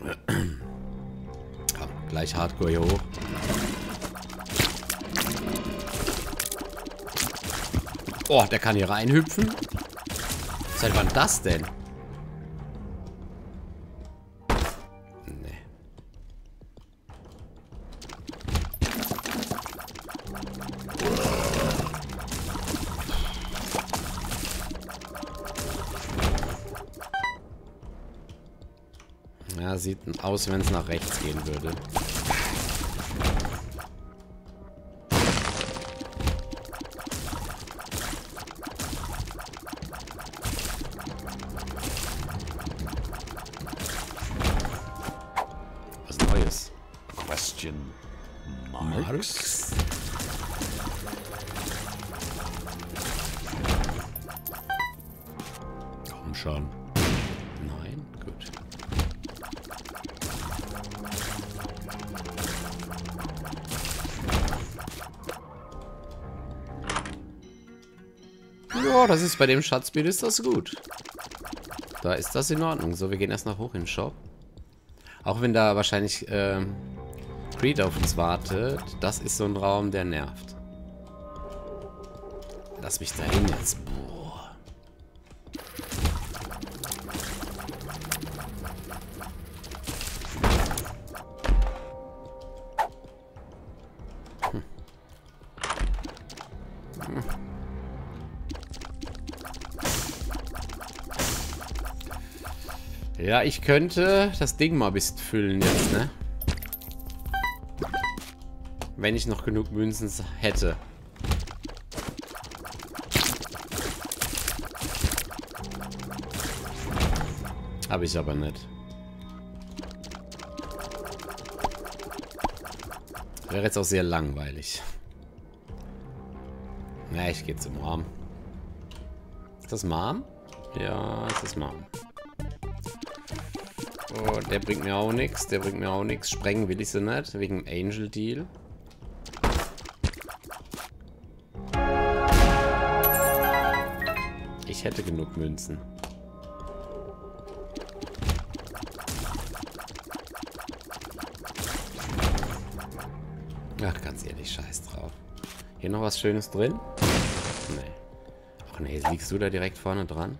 Komm, gleich Hardcore hier hoch. Oh, der kann hier reinhüpfen. Seit wann das denn? Sieht aus, wenn es nach rechts gehen würde. Das ist bei dem Schatzbild ist das gut. Da ist das in Ordnung. So, wir gehen erst noch hoch in den Shop. Auch wenn da wahrscheinlich ähm, Creed auf uns wartet, das ist so ein Raum, der nervt. Lass mich da hin jetzt. Ich könnte das Ding mal ein bisschen füllen jetzt, ne? Wenn ich noch genug Münzen hätte. Habe ich aber nicht. Wäre jetzt auch sehr langweilig. Na, ich gehe zum Mom. Ist das Mom? Ja, ist das Mom. Oh, der bringt mir auch nichts. Der bringt mir auch nichts. Sprengen will ich sie nicht. Wegen Angel Deal. Ich hätte genug Münzen. Ach, ganz ehrlich, scheiß drauf. Hier noch was Schönes drin? Nee. Ach nee, liegst du da direkt vorne dran?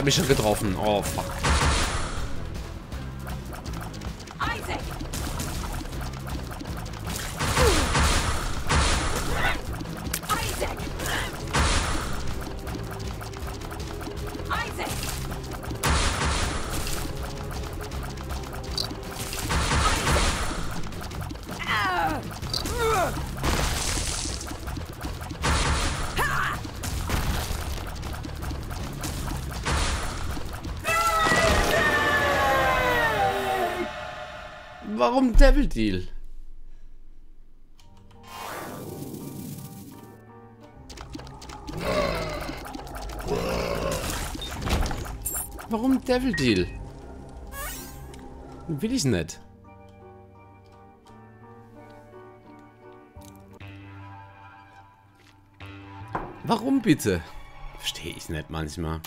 Hat mich schon getroffen. Oh, fuck. Devil Deal? Warum Devil Deal? Will ich nicht. Warum bitte? Verstehe ich nicht manchmal.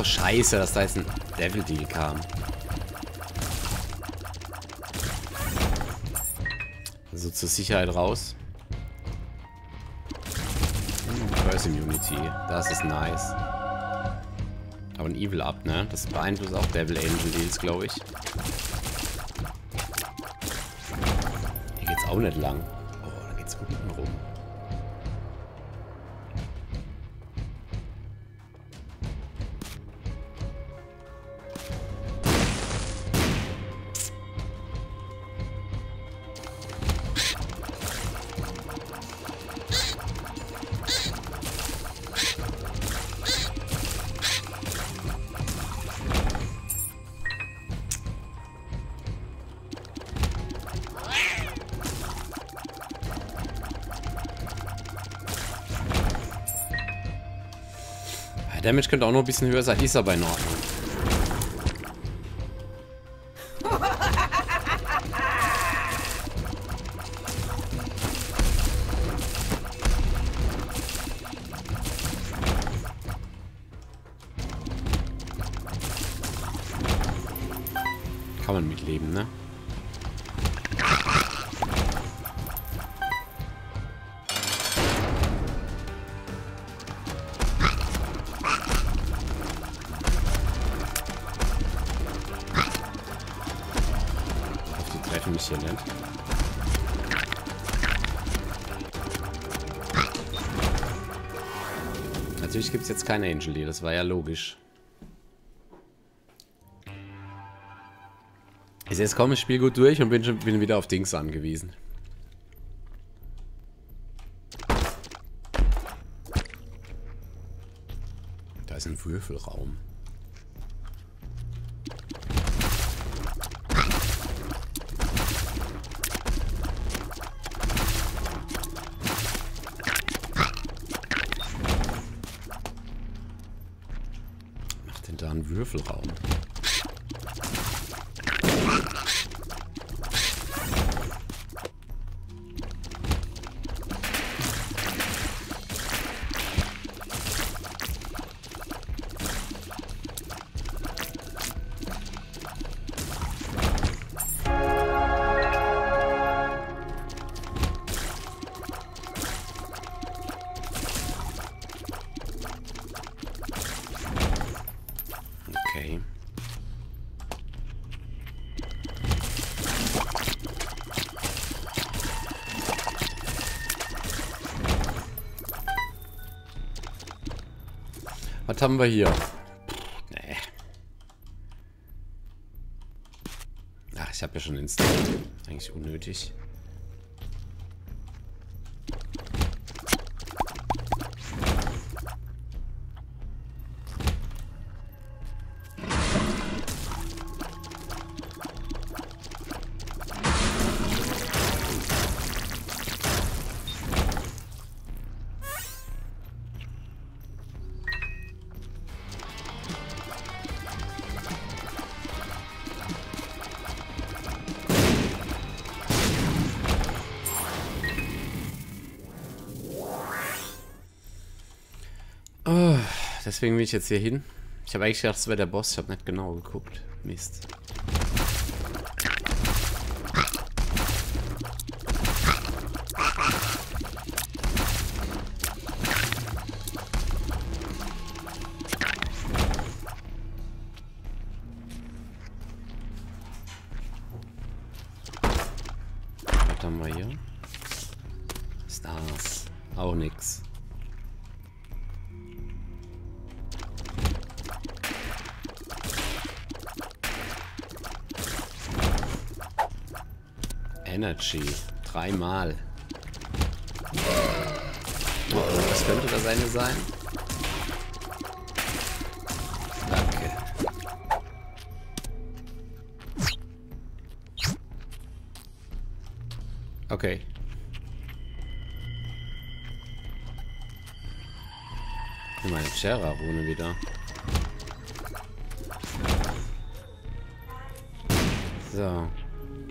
Doch scheiße, dass da jetzt ein Devil Deal kam. Also zur Sicherheit raus. Hm, Curse Immunity. Das ist nice. von Evil ab, ne? Das beeinflusst auch Devil Angel Deals, glaube ich. Hier geht's auch nicht lang. Könnte auch noch ein bisschen höher sein, ist aber in Ordnung. Keine Angel Deal, das war ja logisch. Ich jetzt kaum das Spiel gut durch und bin, schon, bin wieder auf Dings angewiesen. Da ist ein Würfelraum. Was haben wir hier? Nee. Ach, ich habe ja schon installiert. Eigentlich unnötig. Deswegen bin ich jetzt hier hin. Ich habe eigentlich gedacht, das wäre der Boss. Ich habe nicht genau geguckt. Mist. Energy. Dreimal. Oh, was könnte das eine sein? Danke. Okay. Meine Chera-Rune wieder. So.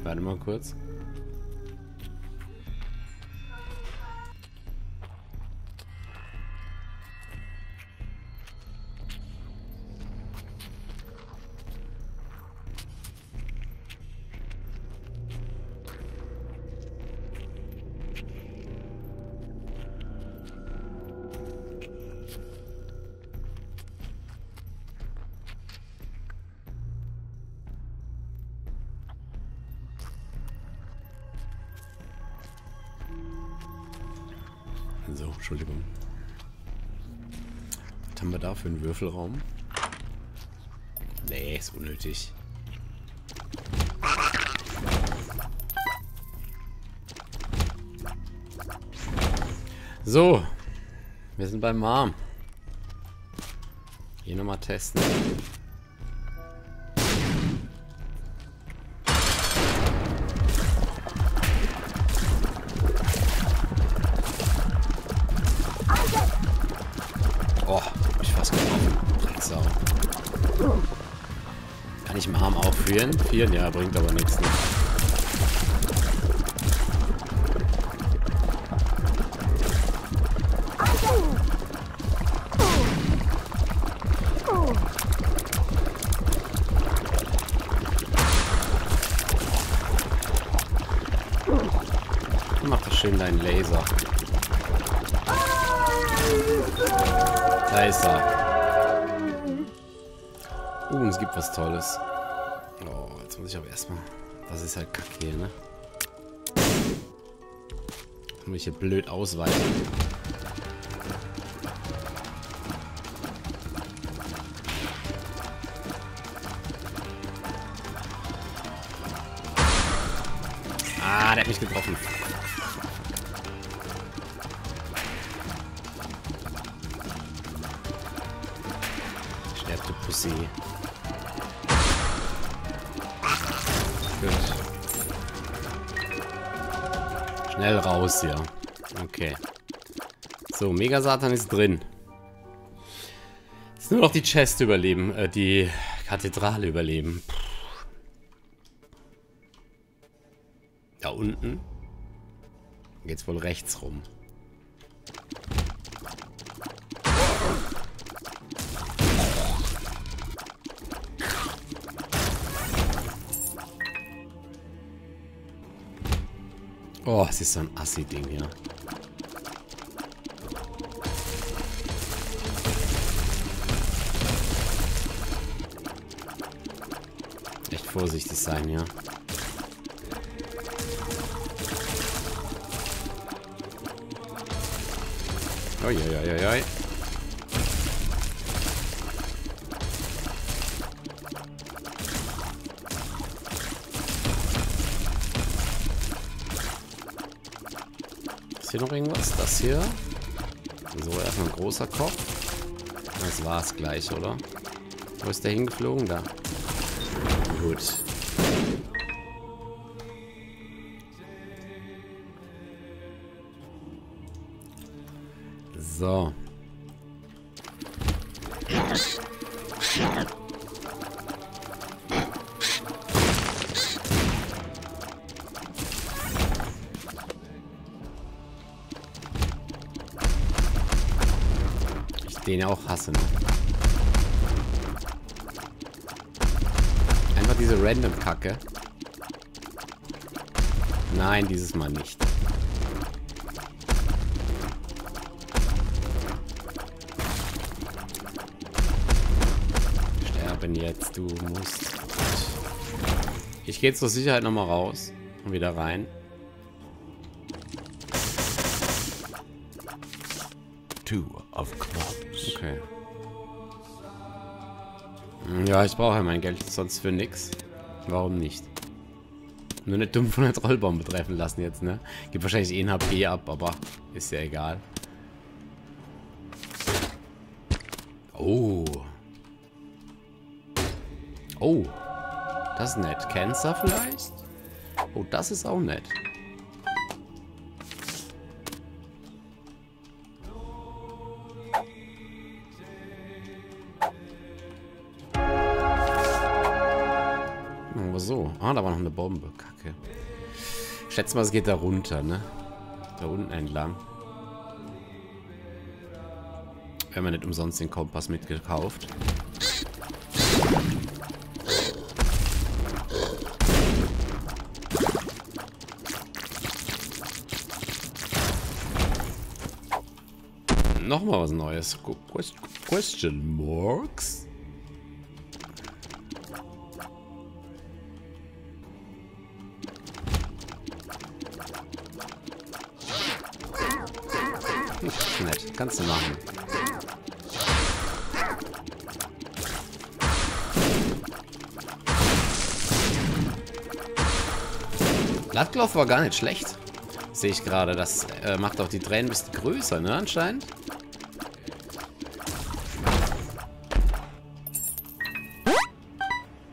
Warte mal kurz. Für einen Würfelraum? Nee, ist unnötig. So. Wir sind beim Mom. Hier nochmal testen. Oh, fast getroffen. Drecksau. Kann ich im Arm auch führen? Führen, ja, bringt aber nichts. Ne? Tolles. Oh, jetzt muss ich aber erstmal... Das ist halt kacke hier, ne? Jetzt muss ich hier blöd ausweichen. Ah, der hat mich getroffen. Okay. So, Mega Satan ist drin. Jetzt nur noch die Chest überleben, äh, die Kathedrale überleben. Puh. Da unten geht's wohl rechts rum. Oh, es ist so ein Assi-Ding hier. Vorsichtig sein, ja. Uiuiuiui. Ist hier noch irgendwas? Das hier. So, erstmal ein großer Kopf. Das war's gleich, oder? Wo ist der hingeflogen? Da. Gut. So. Ich den ja auch hasse. Ne? Diese Random-Kacke. Nein, dieses Mal nicht. Sterben jetzt, du musst. Ich gehe zur Sicherheit nochmal raus und wieder rein. Two of clubs. Okay. Ja, ich brauche ja mein Geld sonst für nix. Warum nicht? Nur nicht dumm von der Trollbombe treffen lassen jetzt, ne? Gibt wahrscheinlich eh ein HP ab, aber ist ja egal. Oh. Oh. Das ist nett. Cancer vielleicht? Oh, das ist auch nett. Ah, da war noch eine Bombe. Kacke. Schätze mal, es geht da runter, ne? Da unten entlang. Wir haben ja nicht umsonst den Kompass mitgekauft. Nochmal was Neues. Qu- quest- Question marks? Du machen. Blattlauf war gar nicht schlecht. Sehe ich gerade. Das äh, macht auch die Tränen ein bisschen größer, ne, anscheinend.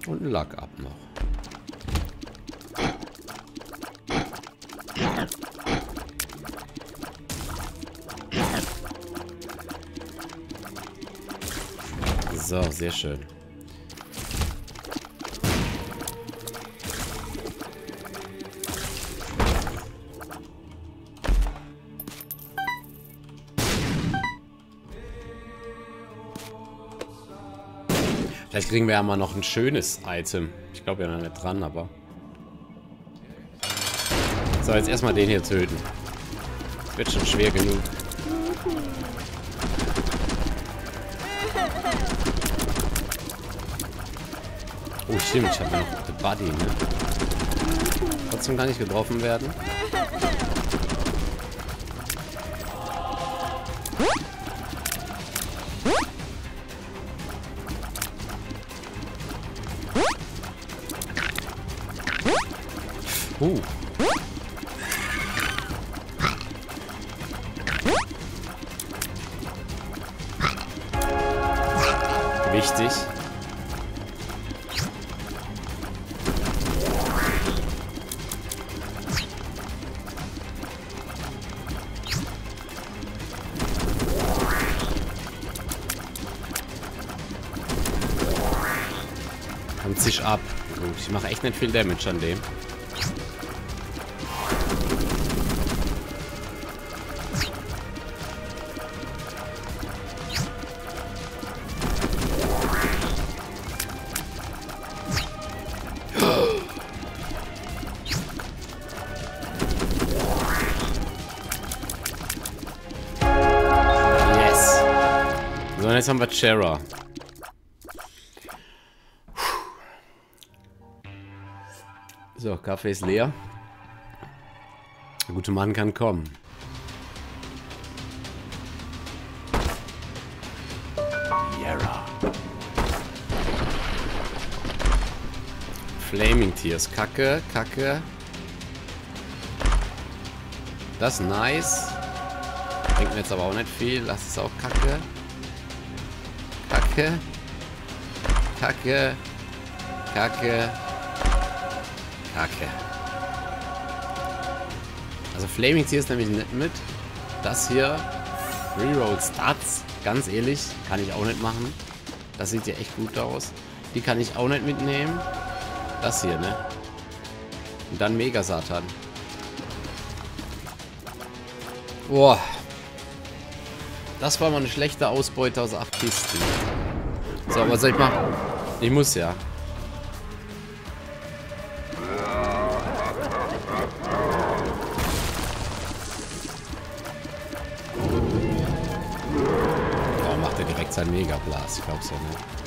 Und ein Lack schön. Vielleicht kriegen wir ja mal noch ein schönes Item. Ich glaube ja noch nicht dran, aber... So, jetzt erstmal den hier töten. Wird schon schwer genug. Stimmt, ich habe noch The Buddy, ne? Trotzdem kann ich getroffen werden. Nicht viel Damage an dem. Yes. So, und jetzt haben wir Chera. Kaffee ist leer. Der gute Mann kann kommen. Yera. Flaming Tears. Kacke, Kacke. Das ist nice. Bringt mir jetzt aber auch nicht viel. Das ist auch Kacke. Kacke. Kacke. Kacke. Kacke. Also Flaming Tears nehme ich nicht mit. Das hier. Reroll Stats. Ganz ehrlich. Kann ich auch nicht machen. Das sieht ja echt gut aus. Die kann ich auch nicht mitnehmen. Das hier, ne? Und dann Mega Satan. Boah. Das war mal eine schlechte Ausbeute aus acht Kisten. So, was soll ich machen? Ich muss ja. Mega-Blast. Ich glaub's ja nicht.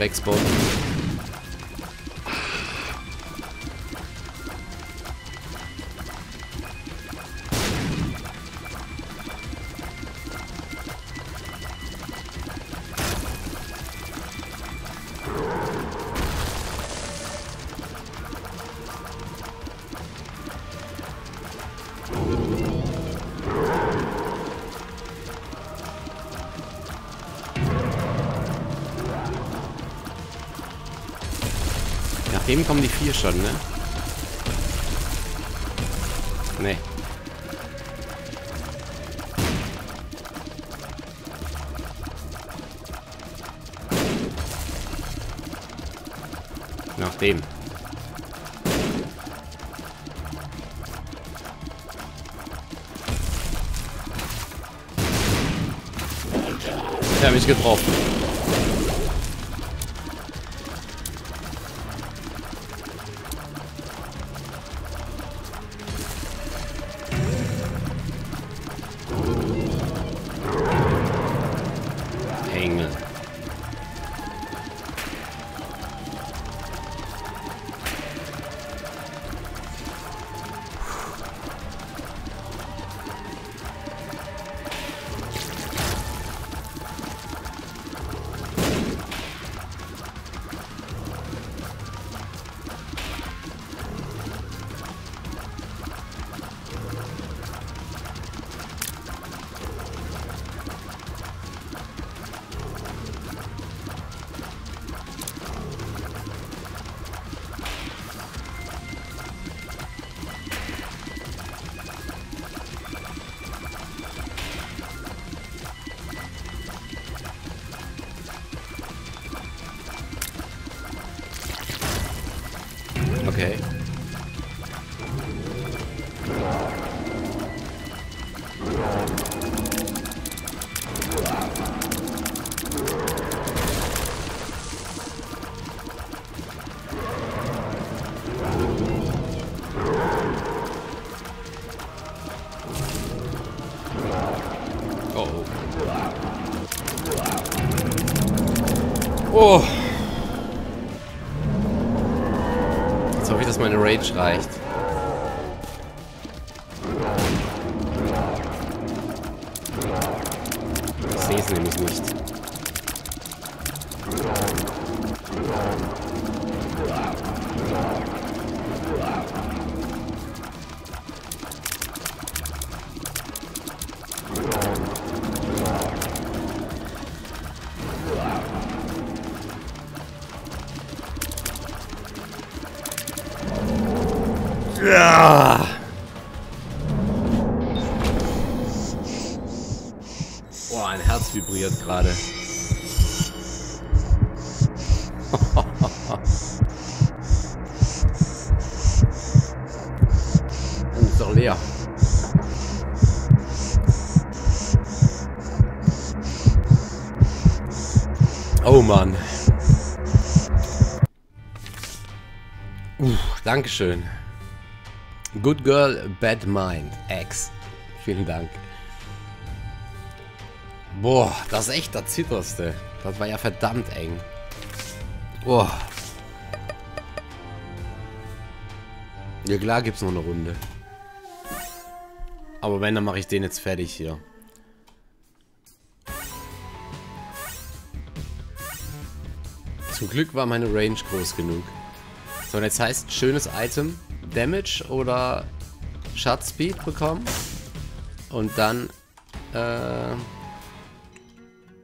In kommen die vier schon, ne? Nee. Nach dem. Der hat mich getroffen. Okay. Dankeschön. Good Girl, Bad Mind, X. Vielen Dank. Boah, das ist echt das Zitterste. Das war ja verdammt eng. Boah. Ja klar gibt's noch eine Runde. Aber wenn, dann mache ich den jetzt fertig hier. Zum Glück war meine Range groß genug. So, und jetzt heißt schönes Item Damage oder Shot Speed bekommen. Und dann, äh,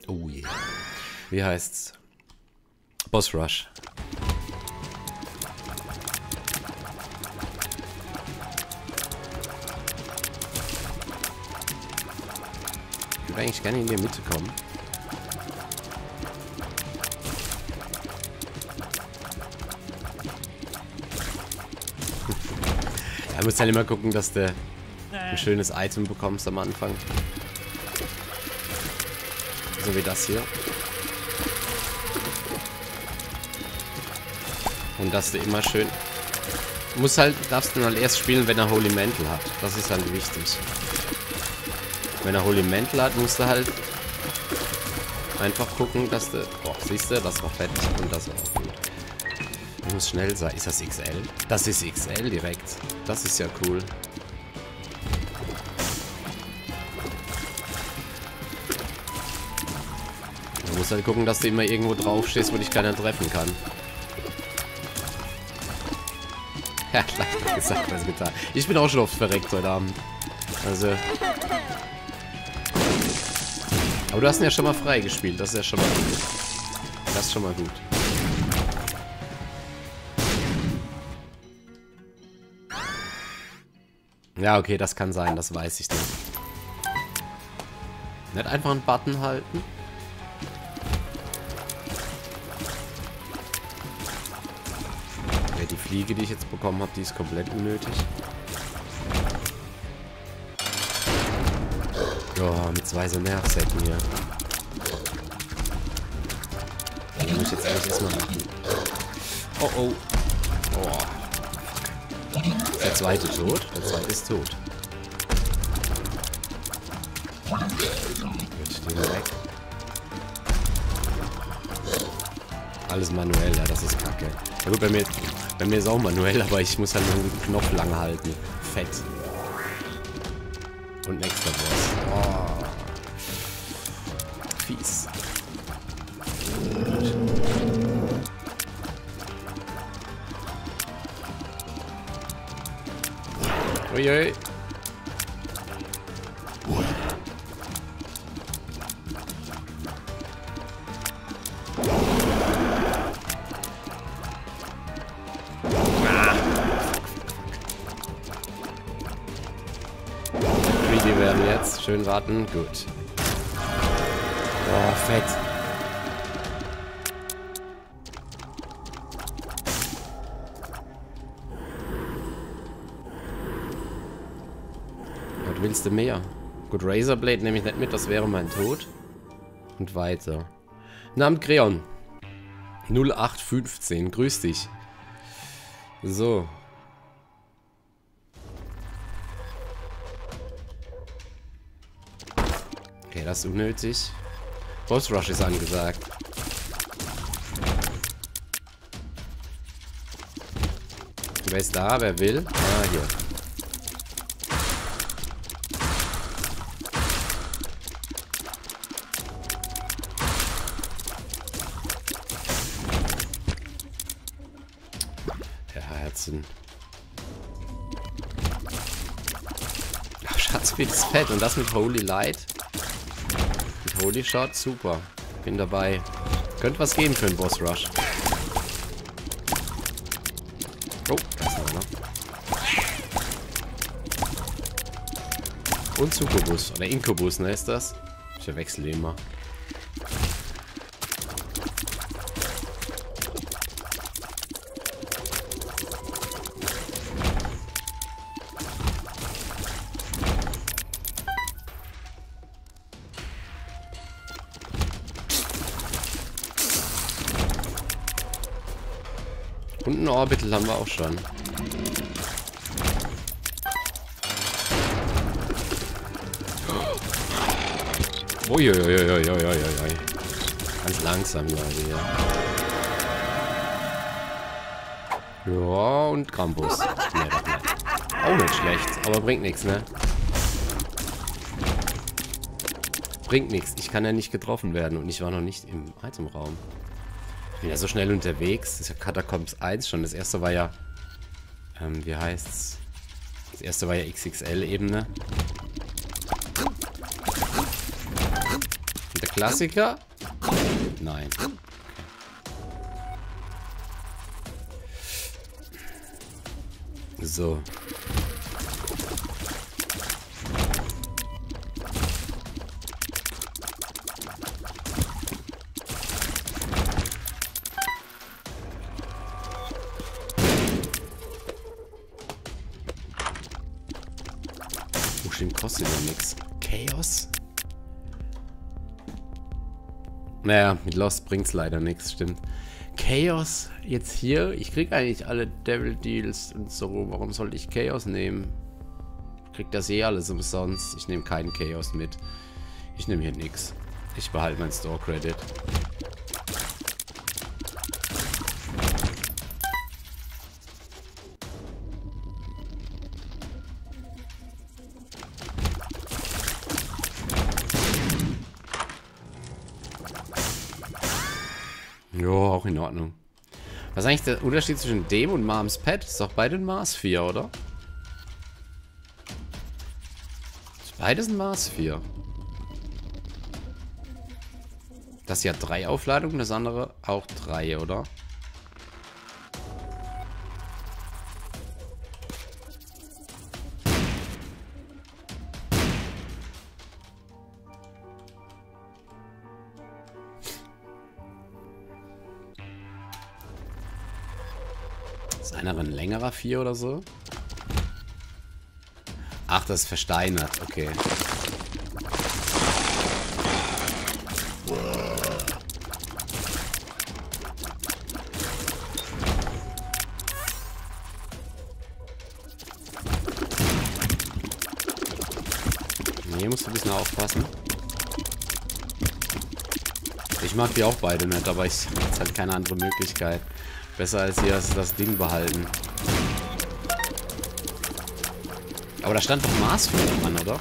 oh yeah. Wie heißt's? Boss Rush. Ich würde eigentlich gerne in die Mitte kommen. Musst halt immer gucken, dass du ein schönes Item bekommst am Anfang. So wie das hier. Und dass du immer schön... Du musst halt, darfst du halt erst spielen, wenn er Holy Mantle hat. Das ist halt wichtig. Wenn er Holy Mantle hat, musst du halt einfach gucken, dass du... Boah, siehst du, das war fett und das war auch muss schnell sein. Ist das XL? Das ist XL direkt. Das ist ja cool. Du musst halt gucken, dass du immer irgendwo drauf stehst, wo dich keiner treffen kann. Ja, leichter gesagt als getan. Ich bin auch schon oft verreckt heute Abend. Also. Aber du hast ihn ja schon mal freigespielt. Das ist ja schon mal gut. Das ist schon mal gut. Ja, okay, das kann sein, das weiß ich nicht. Nicht einfach einen Button halten. Ja, die Fliege, die ich jetzt bekommen habe, die ist komplett unnötig. Ja, mit zwei so Nervsäcken hier. Alter, muss ich jetzt eigentlich erstmal machen. Oh, oh. Oh. Der zweite tot? Der zweite ist tot. Gut, den weg. Alles manuell, ja, das ist kacke. Ja gut, bei mir, bei mir ist auch manuell, aber ich muss halt nur den Knopf lang halten. Fett. Und nächster Boss. Oh. Fies. Uiui. Greedy werden jetzt. Schön warten. Gut. Oh, fett. Du mehr? Gut, Razorblade nehme ich nicht mit, das wäre mein Tod. Und weiter. Namen Creon. 0815, grüß dich. So. Okay, das ist unnötig. Boss Rush ist angesagt. Wer ist da? Wer will? Ah, hier. Fett. Und das mit Holy Light? Mit Holy Shot? Super. Bin dabei. Könnte was geben für einen Boss Rush. Oh, da ist noch einer. Und Succubus. Oder Inkubus, ne, ist das? Ich verwechsel immer. Und Orbital haben wir auch schon. Uiuiuiuiuiui. Ganz langsam, Leute, hier. Ja, und Krampus. Nee. Auch nicht schlecht, aber bringt nichts, ne? Bringt nichts. Ich kann ja nicht getroffen werden und ich war noch nicht im Itemraum. Ich bin ja so schnell unterwegs. Das ist ja Catacombs 1 schon. Das erste war ja... Ähm, wie heißt's? Das erste war ja XXL-Ebene. Und der Klassiker? Nein. So. Naja, mit Lost bringt's leider nichts, stimmt. Chaos jetzt hier? Ich krieg eigentlich alle Devil Deals und so. Warum sollte ich Chaos nehmen? Ich krieg das eh alles umsonst. Ich nehme keinen Chaos mit. Ich nehme hier nichts. Ich behalte mein Store Credit. Eigentlich der Unterschied zwischen dem und Moms Pet? Ist doch beide ein Mars 4, oder? Ist beides ein Mars 4. Das hier hat drei Aufladungen, das andere auch drei, oder? Mara 4 oder so. Ach, das ist versteinert. Okay. Hier musst du ein bisschen aufpassen. Ich mag die auch beide nicht, aber ich habe halt keine andere Möglichkeit. Besser als hier das Ding behalten. Aber da stand doch Mars für dran, oder?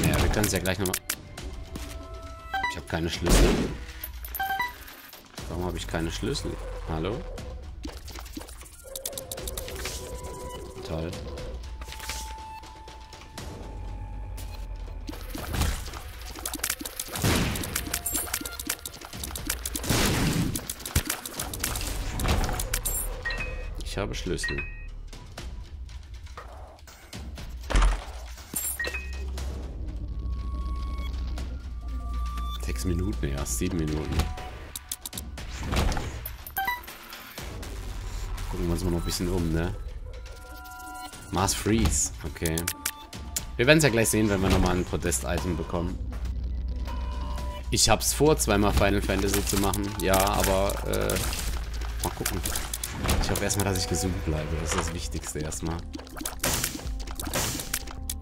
Naja, wir können es ja gleich nochmal... Ich habe keine Schlüssel. Warum habe ich keine Schlüssel? Hallo? Schlüssel. Sechs Minuten, ja, sieben Minuten. Gucken wir uns mal noch ein bisschen um, ne? Mars Freeze, okay. Wir werden es ja gleich sehen, wenn wir nochmal ein Protest-Item bekommen. Ich hab's vor, zweimal Final Fantasy zu machen. Ja, aber, äh, mal gucken. Ich hoffe erstmal, dass ich gesund bleibe. Das ist das Wichtigste erstmal.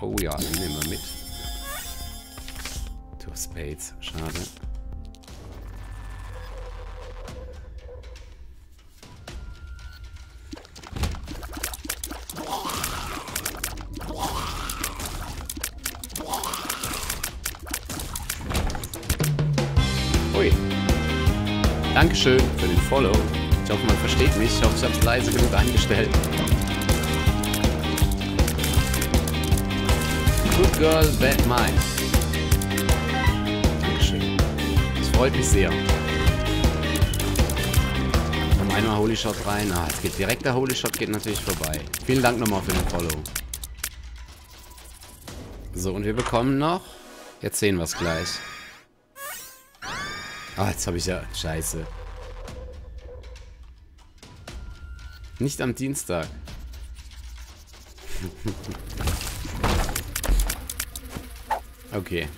Oh ja, den nehmen wir mit. Two Spades, schade. Ui. Dankeschön für den Follow. Ich hoffe, man versteht mich. Ich hoffe, ich habe es leise genug eingestellt. Good Girl, Bad Mind. Dankeschön. Das freut mich sehr. Komm einmal Holy Shot rein. Ah, jetzt geht direkt der Holy Shot geht natürlich vorbei. Vielen Dank nochmal für den Follow. So, und wir bekommen noch... Jetzt sehen wir es gleich. Ah, jetzt habe ich ja... Scheiße. Nicht am Dienstag. okay.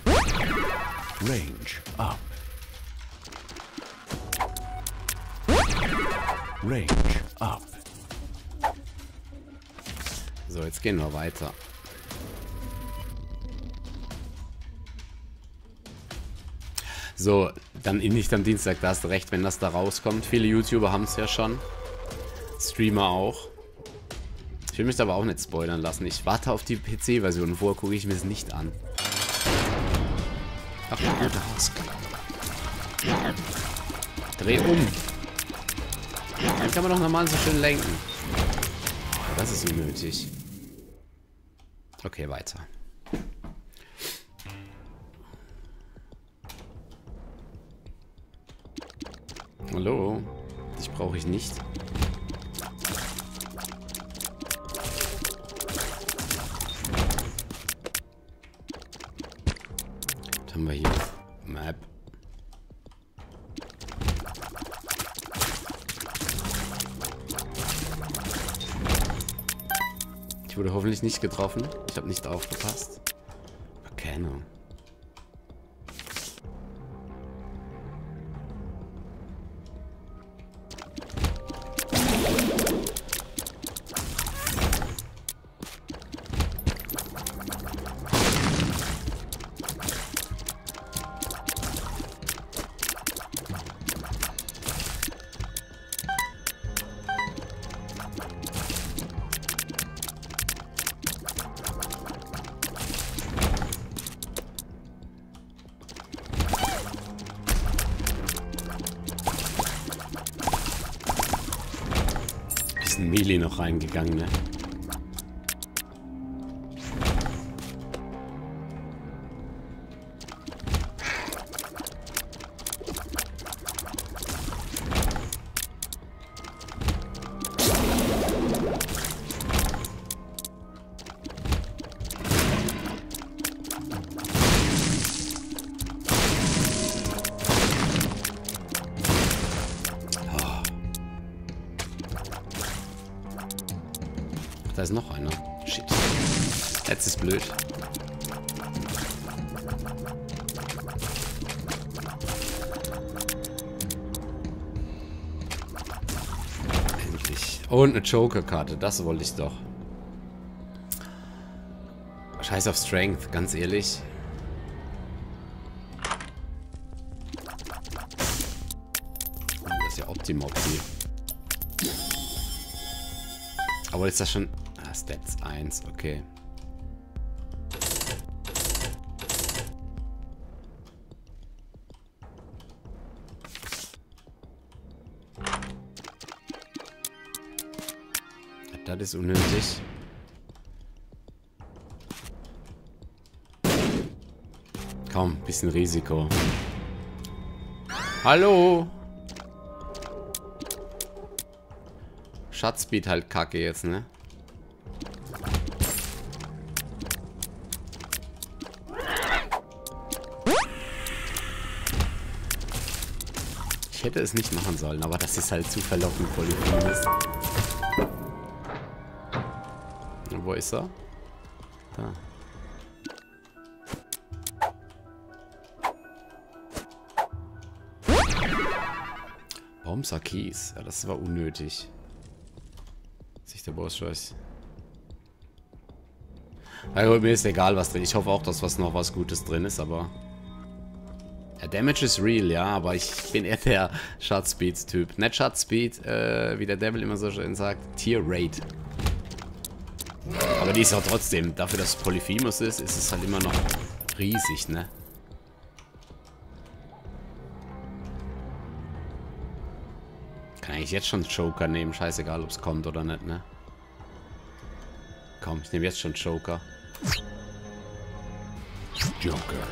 Range up. Range up. So, jetzt gehen wir weiter. So, dann nicht am Dienstag, da hast du recht, wenn das da rauskommt. Viele YouTuber haben es ja schon. Streamer auch. Ich will mich aber auch nicht spoilern lassen. Ich warte auf die PC-Version. Vorher gucke ich mir es nicht an. Ach, Haus. Dreh um. Dann kann man doch normal so schön lenken. Das ist unnötig. Okay, weiter. Hallo? Dich brauche ich nicht. Haben wir hier? Map. Ich wurde hoffentlich nicht getroffen. Ich habe nicht aufgepasst. Keine Ahnung. Joker-Karte, das wollte ich doch. Scheiß auf Strength, ganz ehrlich. Das ist ja Optimopti. Aber ist das schon... Ah, Stats 1, okay. Ist unnötig. Komm, bisschen Risiko. Hallo? Schatzbeat halt kacke jetzt, ne? Ich hätte es nicht machen sollen, aber das ist halt zu verlockend, Polyphon Wo ist er? Da. Baumser Kies. Ja, das war unnötig. Sich der Boss scheiß. Gut, mir ist egal, was drin. Ich hoffe auch, dass was noch was Gutes drin ist, aber... Ja, Damage is real, ja, aber ich bin eher der Shutspeed-Typ. Nicht Shutspeed, äh, wie der Devil immer so schön sagt, Tier Raid. Aber die ist auch trotzdem, dafür, dass es Polyphemus ist, ist es halt immer noch riesig, ne? Kann ich jetzt schon Joker nehmen, scheißegal, ob es kommt oder nicht, ne? Komm, ich nehme jetzt schon Joker. Joker.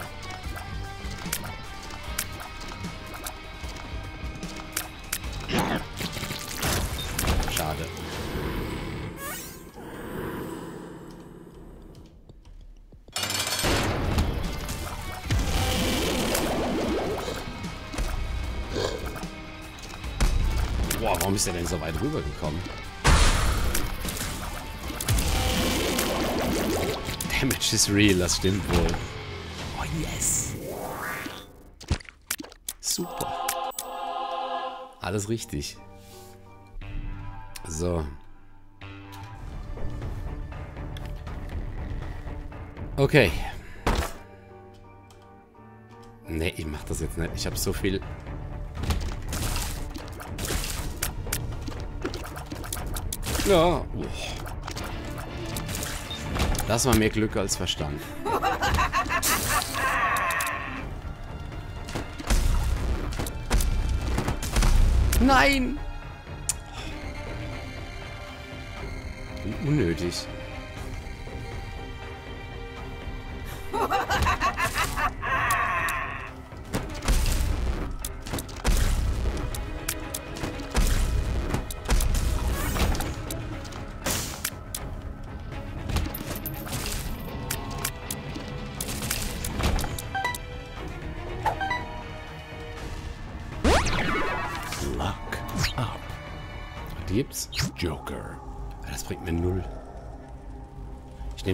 Ist er denn so weit rübergekommen? Damage is real, das stimmt wohl. Oh yes. Super. Alles richtig. So. Okay. Nee, ich mach das jetzt nicht. Ich habe so viel... Ja. Das war mehr Glück als Verstand. Nein! Unnötig.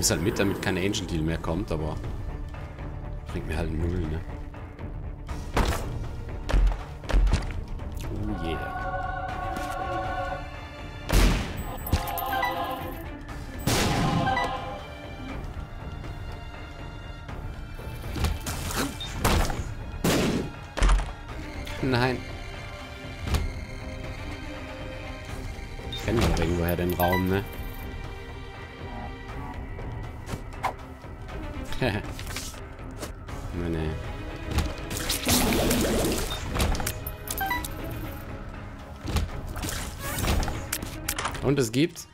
Es halt mit, damit kein Angel Deal mehr kommt, aber bringt mir halt null, ne? Oh yeah. Nein. Ich kenne doch irgendwoher den Raum, ne? nee. Und es gibt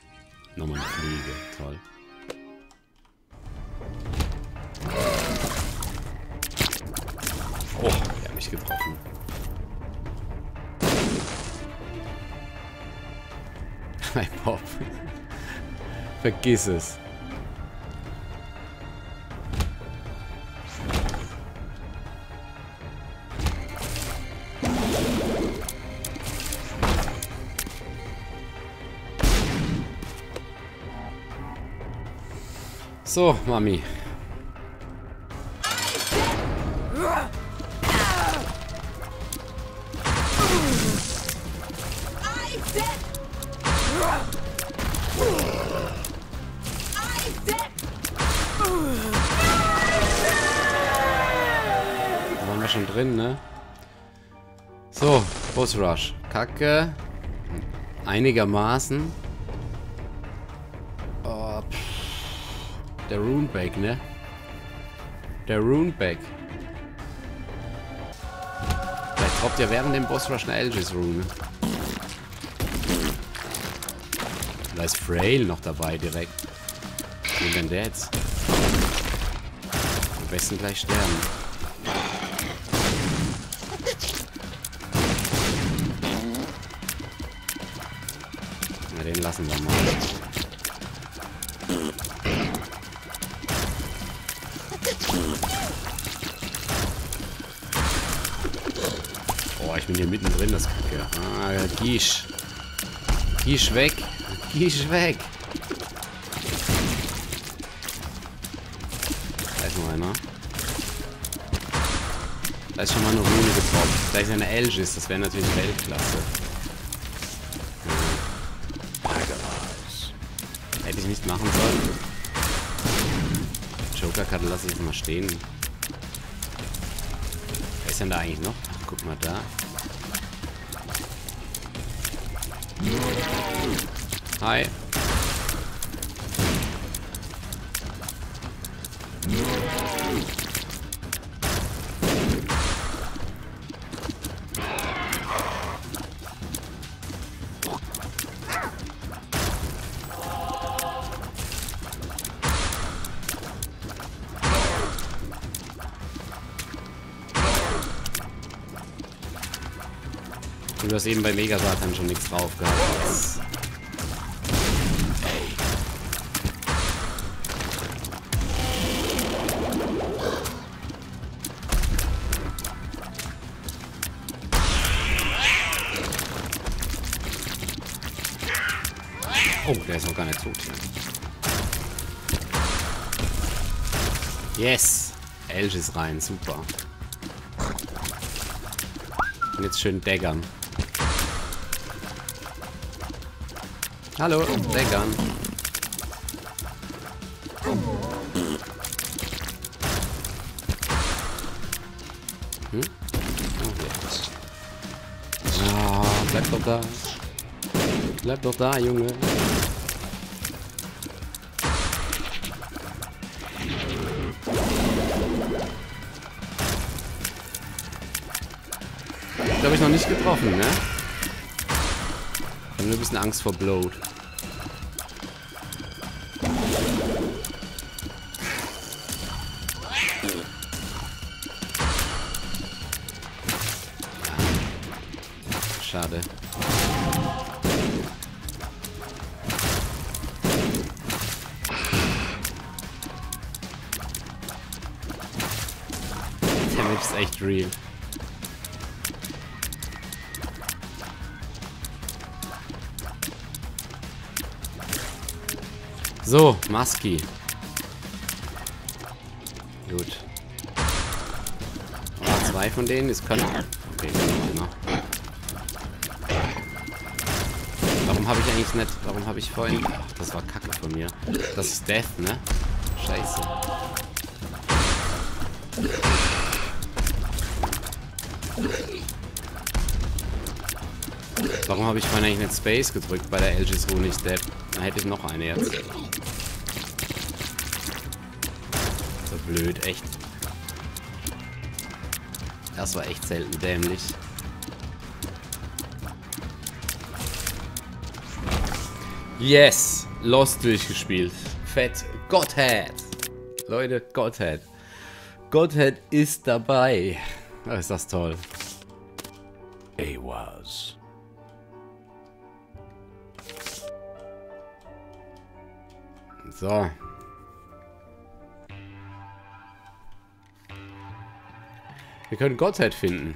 nochmal eine Fliege. Toll. Oh, der hat mich getroffen. Mein Bob. Vergiss es. So, Mami. schon drin, ne? So, Boss Rush. Kacke. Einigermaßen. Der Runeback, ne? Der Runeback. Vielleicht droppt ja während dem Boss Rush eine Aegis Rune. Da ist Frail noch dabei direkt. Wen denn der jetzt? Am besten gleich sterben. Na, den lassen wir mal. Ah, Gisch. Gisch weg. Gisch weg. Da ist noch einer. Da ist schon mal eine Rune getroppt. Da ist eine Elgis, das wäre natürlich Weltklasse. Ja. Hätte ich nicht machen sollen. Joker-Karte lasse ich mal stehen. Wer ist denn da eigentlich noch? Ach, guck mal da. Hi. Du hast eben bei Mega Satan schon nichts drauf gehabt. Oh, der ist noch gar nicht tot hier. Yes! Elch ist rein, super. Und jetzt schön daggern. Hallo, daggern. Hm? Oh, jetzt. Ah, bleib doch da. Bleib doch da, Junge. Da habe ich noch nicht getroffen, ne? Ich habe nur ein bisschen Angst vor Bloat. Maski. Gut. Oh, zwei von denen, es können... Okay, einer. Warum habe ich eigentlich nicht... Warum habe ich vorhin... Ach, das war Kacke von mir. Das ist Death, ne? Scheiße. Warum habe ich vorhin eigentlich nicht Space gedrückt bei der LG's Ruhe nicht Dead? Dann hätte ich noch eine jetzt. Blöd, echt. Das war echt selten dämlich. Yes! Lost durchgespielt. Fett. Godhead. Leute, Godhead. Godhead ist dabei. Oh, ist das toll. AWAS. So. Wir können Godhead finden.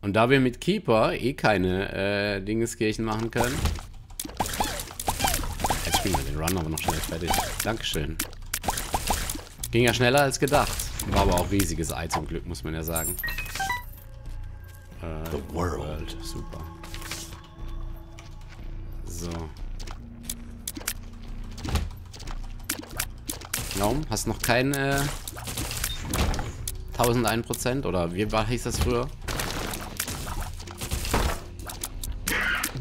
Und da wir mit Keeper eh keine äh, Dingeskirchen machen können. Jetzt spielen wir den Run aber noch schnell fertig. Dankeschön. Ging ja schneller als gedacht. War aber auch riesiges Ei zum Glück, muss man ja sagen. Äh, The world. Super. So. Warum? Hast noch kein, äh... 1001% oder wie war, hieß das früher?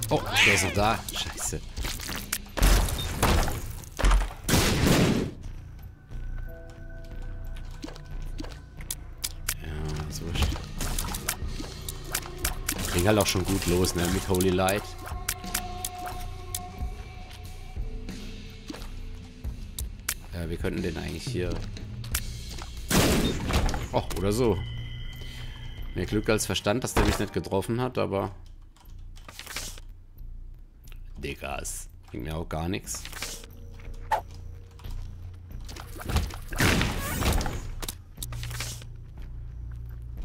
Oh, der ist noch da. Scheiße. Ja, wurscht. Ging halt auch schon gut los, ne, mit Holy Light. Ja, wir könnten den eigentlich hier... Oh, oder so. Mehr Glück als Verstand, dass der mich nicht getroffen hat, aber... Diggas. Bringt mir auch gar nichts.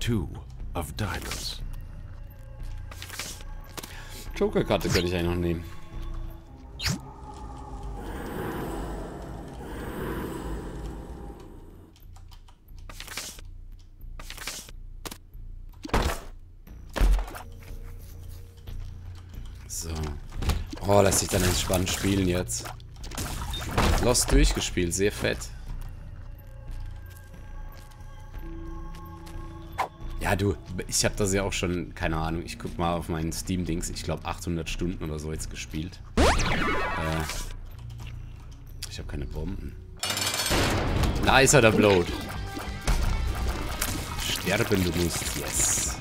Two of diamonds. Joker-Karte könnte ich eigentlich noch nehmen. Lässt sich dann entspannt spielen jetzt. Lost durchgespielt, sehr fett. Ja, du, ich habe das ja auch schon, keine Ahnung, ich guck mal auf meinen Steam-Dings, ich glaube 800 Stunden oder so jetzt gespielt. Äh, ich habe keine Bomben. Nice, hat er blowt. Sterben du musst, yes.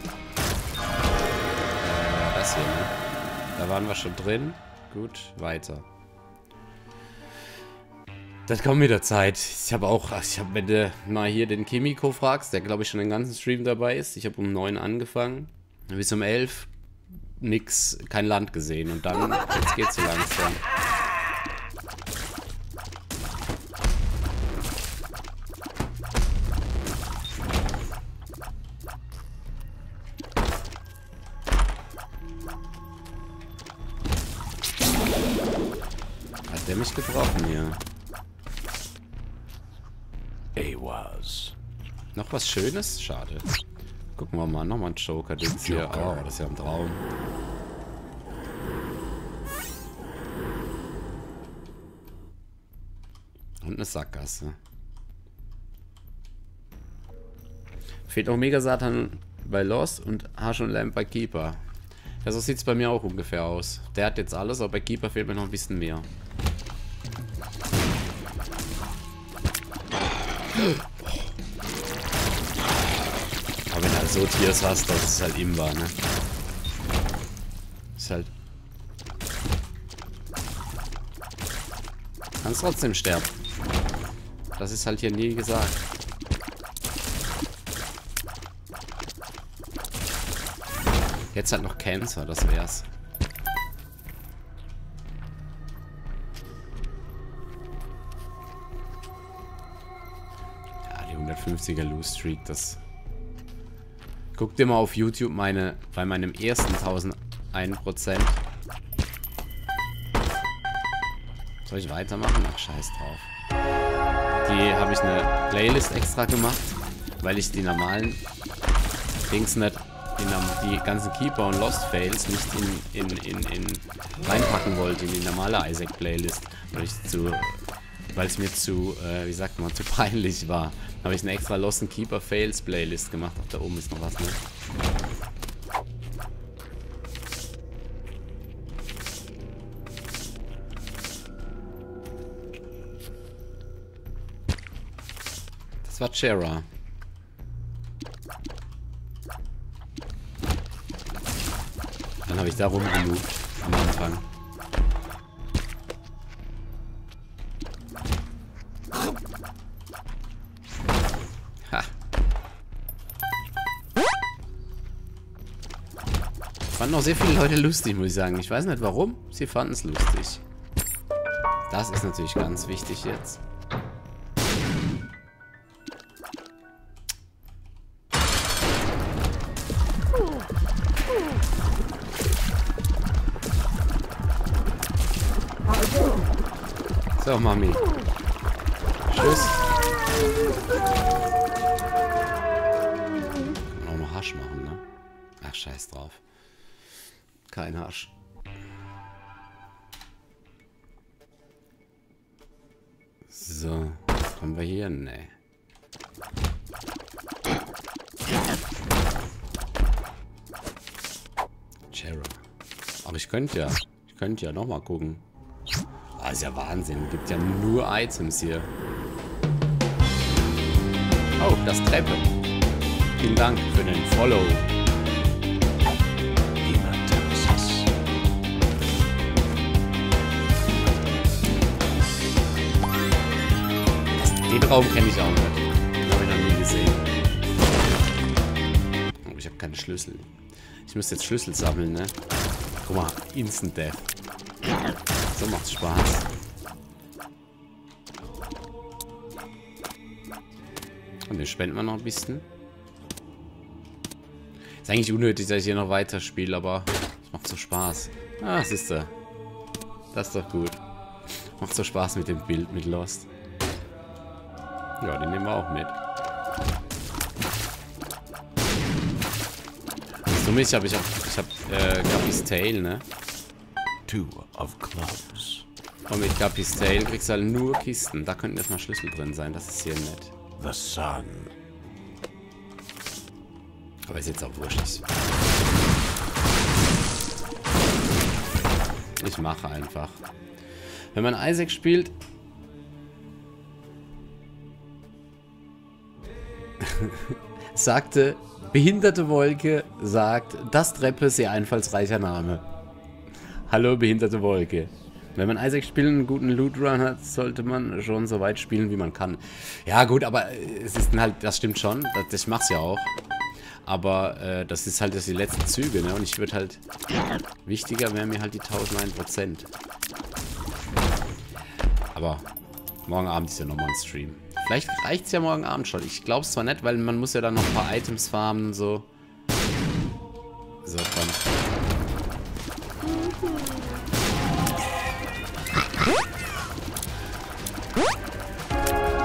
Äh, das hier, ne? Da waren wir schon drin. Gut, weiter. Das kommt mit der Zeit. Ich habe auch, ich habe, wenn du mal hier den Kimiko fragst, der glaube ich schon den ganzen Stream dabei ist. Ich habe um 9 angefangen. Bis um 11 nix, kein Land gesehen. Und dann, jetzt geht's so langsam. Noch was Schönes? Schade. Gucken wir mal. Nochmal ein Joker-Dings hier. Joker. Oh, das ist ja ein Traum. Und eine Sackgasse. Fehlt Omega Satan bei Lost und Harsh und Lamp bei Keeper. Ja, so sieht es bei mir auch ungefähr aus. Der hat jetzt alles, aber bei Keeper fehlt mir noch ein bisschen mehr. So Tiers hast, das ist halt imbar, ne? Ist halt... Kannst trotzdem sterben. Das ist halt hier nie gesagt. Jetzt halt noch Cancer, das wär's. Ja, die 150er Loose Streak, das... Guck dir mal auf YouTube meine, bei meinem ersten 1001%. Soll ich weitermachen? Ach, scheiß drauf. Die habe ich eine Playlist extra gemacht, weil ich die normalen Dings nicht am- die ganzen Keeper und Lost Fails nicht in, in, in, in reinpacken wollte in die normale Isaac Playlist, weil ich zu weil es mir zu, äh, wie sagt man, zu peinlich war. Habe ich eine extra Lost Keeper Fails Playlist gemacht. Ach, da oben ist noch was, ne? Das war Chera. Dann habe ich da rumgeloopt am Anfang. Fanden auch sehr viele Leute lustig, muss ich sagen. Ich weiß nicht warum. Sie fanden es lustig. Das ist natürlich ganz wichtig jetzt. So, Mami. Tschüss. Kann auch noch Hasch machen, ne? Ach, scheiß drauf. Kein Hasch. So, was haben wir hier? Ne. Chera. Aber ich könnte ja. Ich könnte ja nochmal gucken. Ah, ist ja Wahnsinn. Gibt ja nur Items hier. Oh, das Treppe. Vielen Dank für den Follow. Den Raum kenne ich auch nicht. Habe ich noch nie gesehen. Oh, ich habe keine Schlüssel. Ich muss jetzt Schlüssel sammeln, ne? Guck mal, Instant Death. So macht's Spaß. Und den spenden wir noch ein bisschen. Ist eigentlich unnötig, dass ich hier noch weiter spiele, aber es macht so Spaß. Ah, siehst du. Das ist doch gut. Macht so Spaß mit dem Bild mit Lost. Ja, den nehmen wir auch mit. So mich habe ich auch, ich habe äh, Guppy's Tail, ne? Two of clubs. Und mit Guppy's Tail kriegst du halt nur Kisten. Da könnten jetzt mal Schlüssel drin sein, das ist hier nett. The sun. Aber ist jetzt auch wurscht. Ich, ich mache einfach. Wenn man Isaac spielt... sagte, behinderte Wolke sagt, das Treppe sehr einfallsreicher Name. Hallo, behinderte Wolke. Wenn man Isaac spielt und einen guten Loot Run hat, sollte man schon so weit spielen, wie man kann. Ja, gut, aber es ist halt, das stimmt schon. Das, ich mach's ja auch. Aber äh, das ist halt das die letzten Züge, ne? Und ich würde halt. Wichtiger wären mir halt die 1001%. Aber morgen Abend ist ja nochmal ein Stream. Vielleicht reicht es ja morgen Abend schon. Ich glaube es zwar nicht, weil man muss ja dann noch ein paar Items farmen so. So, komm.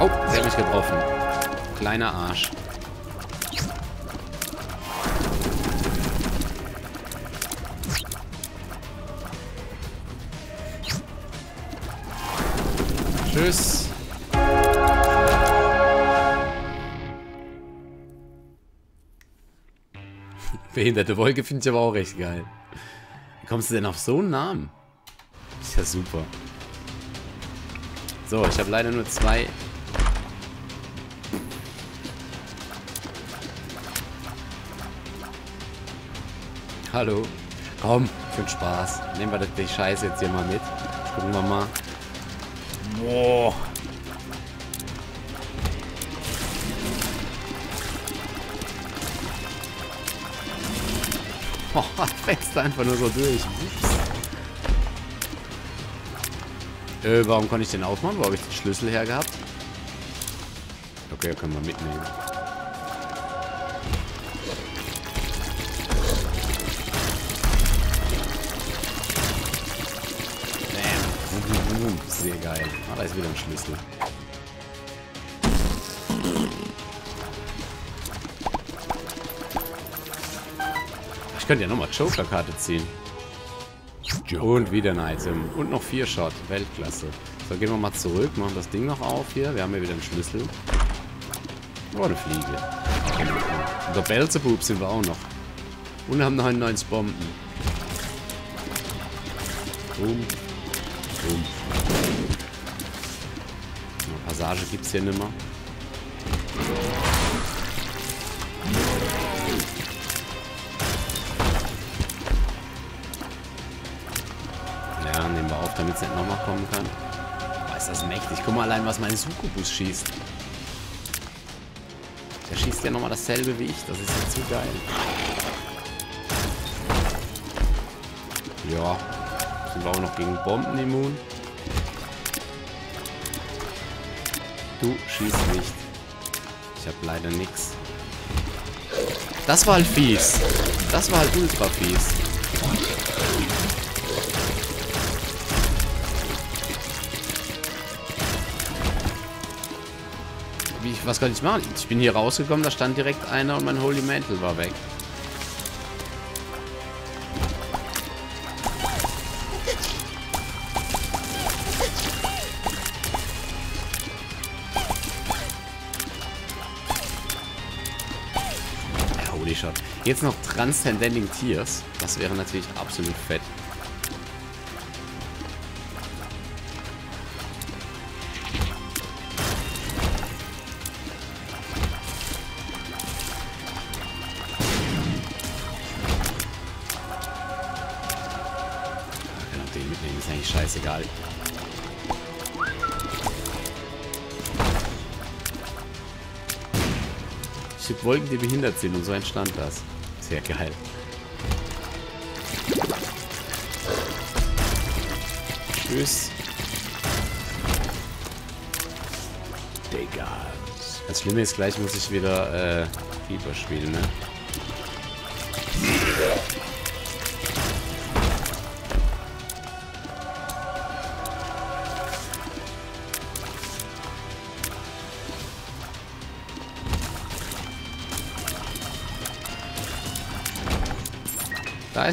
Oh, der hat mich getroffen. Kleiner Arsch. Tschüss. Behinderte Wolke finde ich aber auch recht geil. Wie kommst du denn auf so einen Namen? Ist ja super. So, ich habe leider nur zwei. Hallo. Komm, für den Spaß. Nehmen wir die Scheiße jetzt hier mal mit. Gucken wir mal. Boah. Oh, einfach nur so durch. Äh, warum konnte ich den aufmachen? Wo habe ich den Schlüssel her gehabt? Okay, können wir mitnehmen. Bam. Sehr geil. Ah, da ist wieder ein Schlüssel. Ich könnte ja nochmal Joker-Karte ziehen. Und wieder ein Item. Und noch vier Shot. Weltklasse. So, gehen wir mal zurück. Machen das Ding noch auf hier. Wir haben hier wieder einen Schlüssel. Oh, eine Fliege. Und der Belzebub sind wir auch noch. Und haben 99 Bomben. Boom. Boom. Eine Passage gibt es hier nicht mehr. Mächtig. Guck mal allein, was mein Sukubus schießt. Der schießt ja nochmal dasselbe wie ich. Das ist ja zu geil. Ja. Sind wir auch noch gegen Bomben immun. Du schießt nicht. Ich habe leider nichts. Das war halt fies. Das war halt ultra fies. Was kann ich machen? Ich bin hier rausgekommen, da stand direkt einer und mein Holy Mantle war weg. Holy Shot. Jetzt noch Transcending Tears. Das wäre natürlich absolut fett. Wolken, die behindert sind und so entstand das. Sehr geil. Tschüss. Degas. Das Schlimme ist, gleich muss ich wieder äh, Fieber spielen, ne?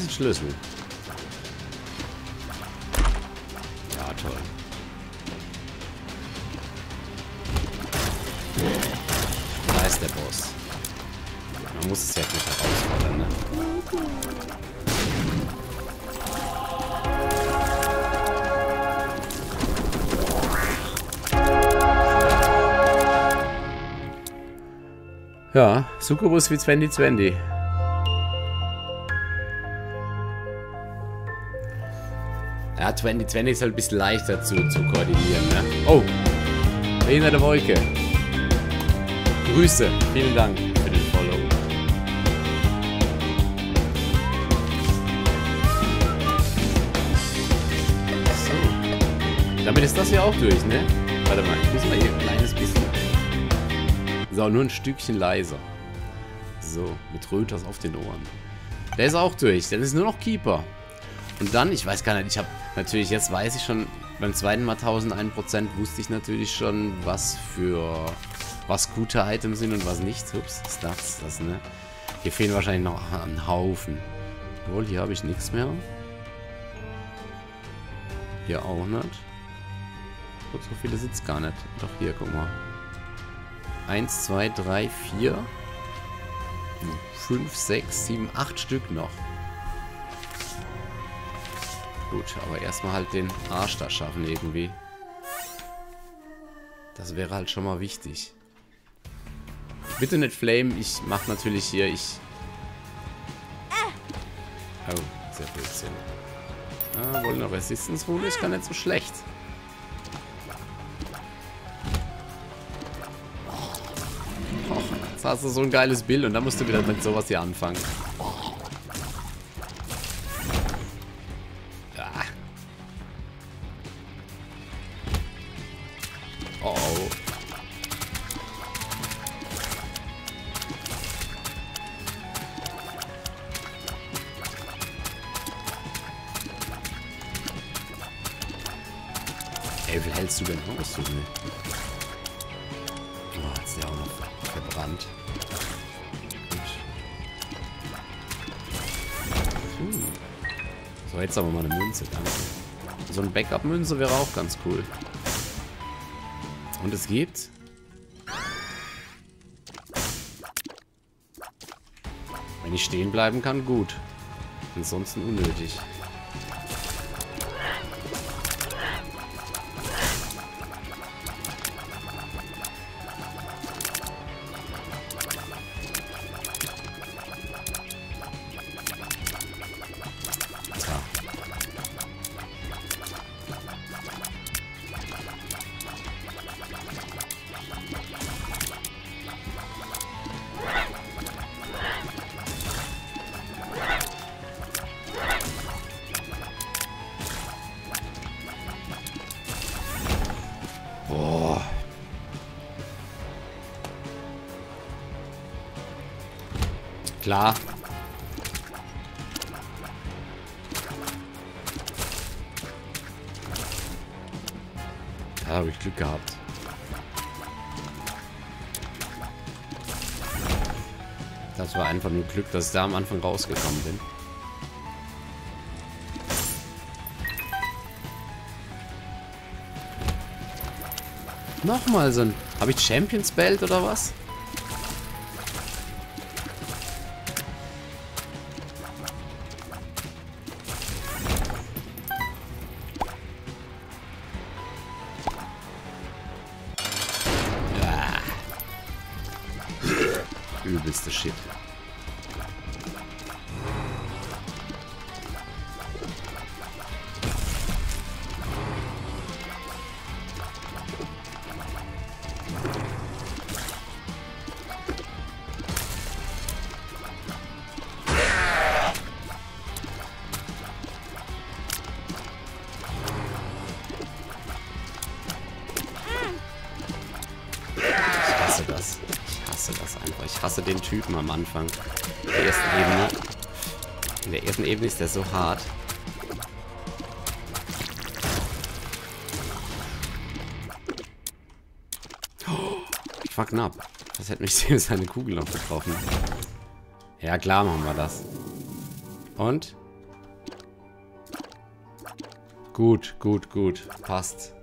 Da ist ein Schlüssel. Ja, toll. Da ist der Boss. Man muss es ja nicht herausfordern, ne? Ja, Succubus wie 2020. Ja, 2020 ist halt ein bisschen leichter zu, zu koordinieren, ne? Oh! Hinter der Wolke. Grüße. Vielen Dank für den Follow. So. Damit ist das hier auch durch, ne? Warte mal, ich muss mal hier ein kleines bisschen. So, nur ein Stückchen leiser. So, mit Röters auf den Ohren. Der ist auch durch. Dann ist nur noch Keeper. Und dann, ich weiß gar nicht, ich habe natürlich, jetzt weiß ich schon, beim zweiten Mal 1001% wusste ich natürlich schon, was für, was gute Items sind und was nicht. Ups, Stats, das, ne? Hier fehlen wahrscheinlich noch ein Haufen. Obwohl, hier habe ich nichts mehr. Hier auch nicht. Gut, so viele es gar nicht. Doch, hier, guck mal. Eins, zwei, drei, vier. Fünf, sechs, sieben, acht Stück noch. Gut, aber erstmal halt den Arsch da schaffen irgendwie. Das wäre halt schon mal wichtig. Bitte nicht Flame, ich mach natürlich hier, ich... Oh, sehr Blödsinn. Ah, wohl eine Resistance-Rune ist gar nicht so schlecht. Och, jetzt hast du so ein geiles Bild und dann musst du wieder mit sowas hier anfangen. Ein Backup-Münze wäre auch ganz cool. Und es gibt... Wenn ich stehen bleiben kann, gut. Ansonsten unnötig. Dass ich da am Anfang rausgekommen bin. Nochmal so ein... Habe ich Champions Belt oder was? Typen am Anfang. In der ersten Ebene. In der ersten Ebene ist der so hart. Oh, ich war knapp. Das hätte mich seine Kugel noch getroffen. Ja, klar machen wir das. Und? Gut, gut, gut. Passt.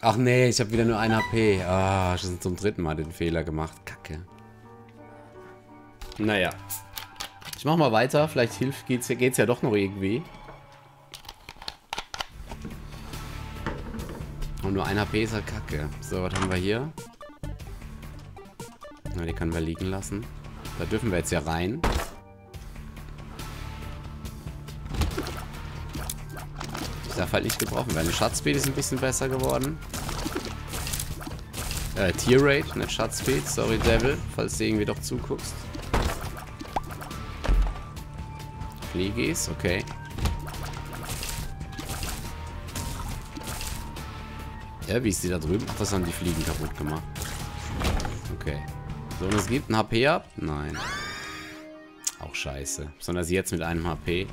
Ach nee, ich habe wieder nur ein HP. Ah, schon zum dritten Mal den Fehler gemacht. Kacke. Naja. Ich mach mal weiter. Vielleicht hilft, geht's, geht's ja doch noch irgendwie. Und nur ein HP ist halt kacke. So, was haben wir hier? Na, die können wir liegen lassen. Da dürfen wir jetzt ja rein. Darf halt nicht gebrochen werden. Schatzspeed ist ein bisschen besser geworden. Äh, Tier Rate, nicht Schatzspeed. Sorry, Devil, falls du irgendwie doch zuguckst. Fliegis, okay. Ja, wie ist die da drüben? Ach, das haben die Fliegen kaputt gemacht. Okay. So, und es gibt ein HP ab? Nein. Auch scheiße. Besonders jetzt mit einem HP.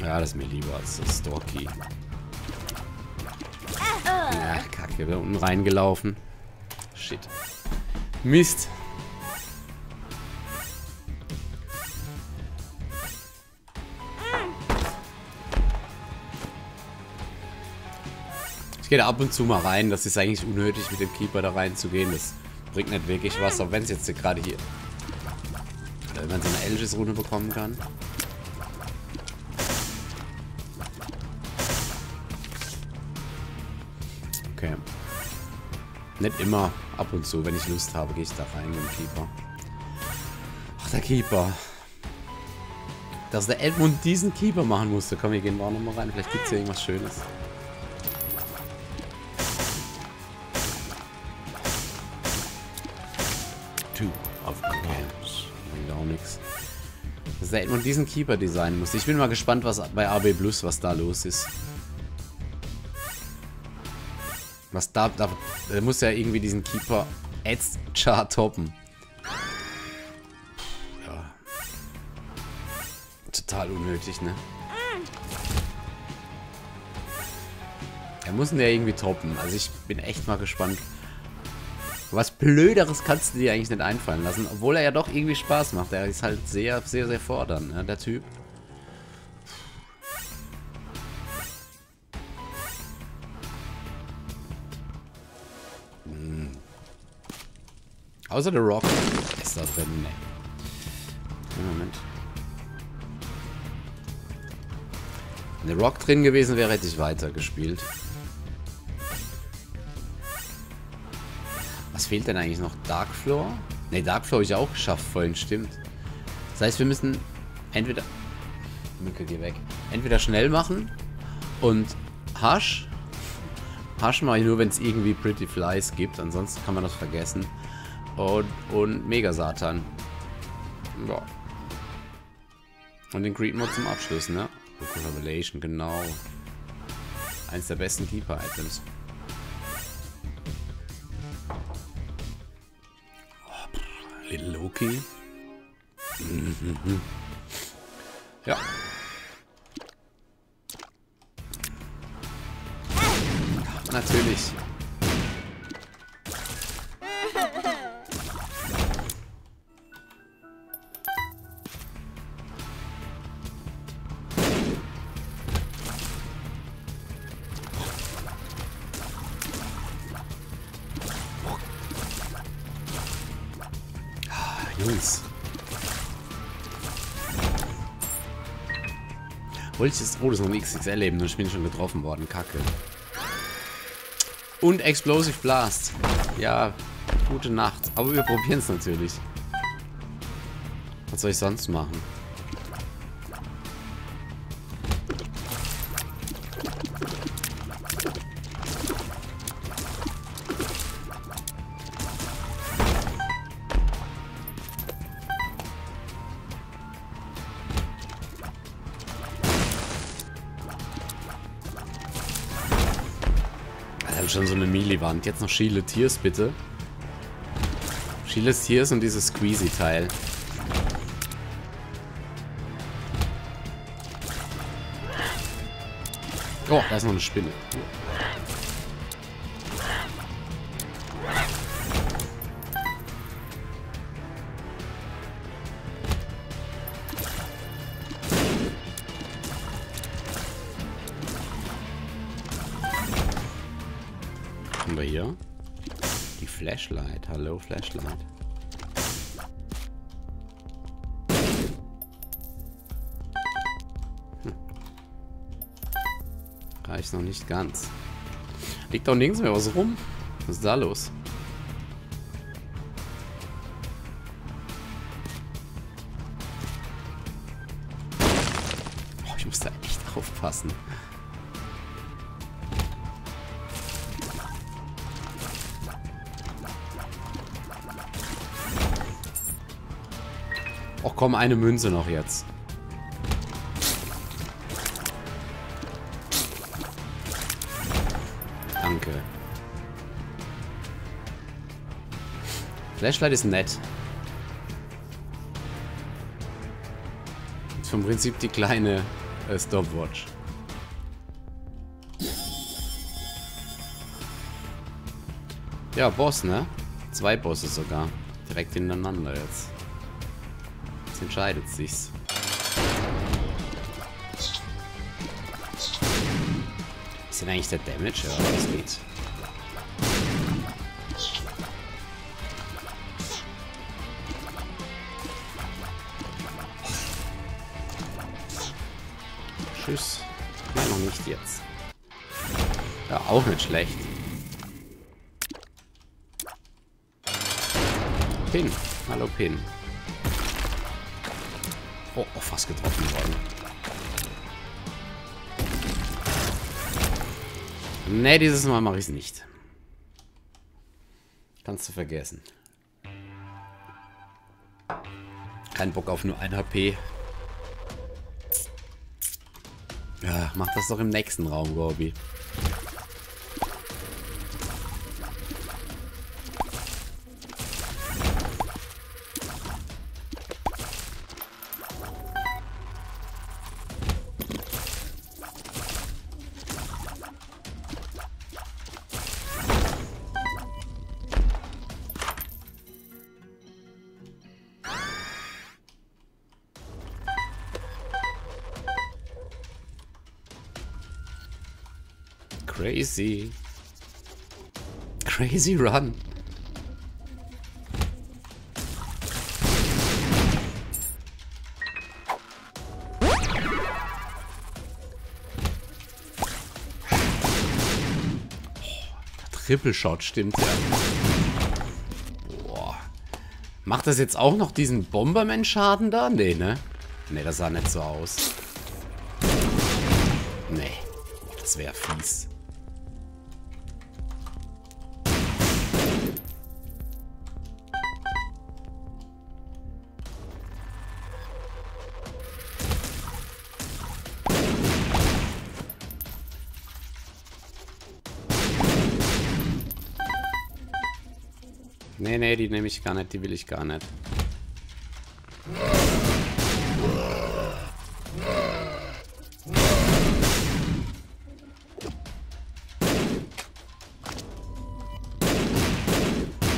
Ja, das ist mir lieber als das Storky. Ja, kacke, wir unten reingelaufen. Shit. Mist. Ich gehe da ab und zu mal rein. Das ist eigentlich unnötig, mit dem Keeper da reinzugehen. Das bringt nicht wirklich was, auch wenn es jetzt gerade hier... Wenn man so eine Elgis-Rune bekommen kann. Okay. Nicht immer, ab und zu, wenn ich Lust habe, gehe ich da rein mit dem Keeper. Ach, der Keeper. Dass der Edmund diesen Keeper machen musste. Komm, wir gehen mal nochmal rein. Vielleicht gibt es hier irgendwas Schönes. Der Edmund diesen Keeper designen musste. Ich bin mal gespannt, was bei AB Plus, was da los ist. Was da, da, da muss ja irgendwie diesen Keeper Char toppen. Ja. Total unnötig, ne? Er muss ihn ja irgendwie toppen. Also ich bin echt mal gespannt. Was Blöderes kannst du dir eigentlich nicht einfallen lassen. Obwohl er ja doch irgendwie Spaß macht. Er ist halt sehr, sehr, sehr fordernd, ne, der Typ. Außer der Rock ist da drin, ne. Moment. Wenn der Rock drin gewesen wäre, hätte ich weitergespielt. Was fehlt denn eigentlich noch? Darkfloor? Ne, Darkfloor habe ich auch geschafft vorhin, stimmt. Das heißt, wir müssen entweder... Mücke, geh weg. Entweder schnell machen und Hasch. Hasch mache ich nur, wenn es irgendwie Pretty Flies gibt. Ansonsten kann man das vergessen. Und, und Mega Satan. Ja. Und den Creed Mode zum Abschluss, ne? Revelation, genau. Eins der besten Keeper-Items. Little Loki. Mhm. Ja. Natürlich. Wollte ich das... Oh, das ist noch ein XXL eben. Ich bin schon getroffen worden. Kacke. Und Explosive Blast. Ja, gute Nacht. Aber wir probieren es natürlich. Was soll ich sonst machen? Melee-Wand. Jetzt noch Shield Tears, bitte. Shield Tears und dieses Squeezy-Teil. Oh, da ist noch eine Spinne. Hallo, Flashlight. Hm. Reicht noch nicht ganz. Liegt doch nirgends mehr was rum. Was ist da los? Komm, eine Münze noch jetzt. Danke. Flashlight ist nett. Ist vom Prinzip die kleine äh, Stopwatch. Ja, Boss, ne? Zwei Bosse sogar. Direkt hintereinander jetzt. Entscheidet sich's. Ist denn eigentlich der Damage? Ja, das geht. Tschüss. Nein, noch nicht jetzt. Ja, auch nicht schlecht. Pin. Hallo Pin. Oh, oh, fast getroffen worden. Nee, dieses Mal mache ich es nicht. Kannst du vergessen. Kein Bock auf nur ein HP. Ja, mach das doch im nächsten Raum, Gorbi. Crazy run. Triple Shot stimmt ja. Boah. Macht das jetzt auch noch diesen Bomberman-Schaden da? Nee, ne? Nee, das sah nicht so aus. Nee. Das wäre fies. Nehme ich gar nicht, die will ich gar nicht.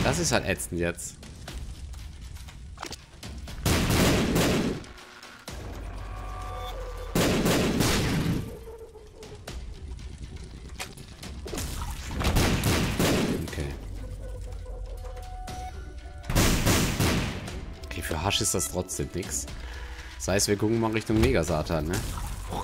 Das ist halt ätzend jetzt. Das trotzdem nix. Das heißt, wir gucken mal Richtung Megasatan, ne? Oh,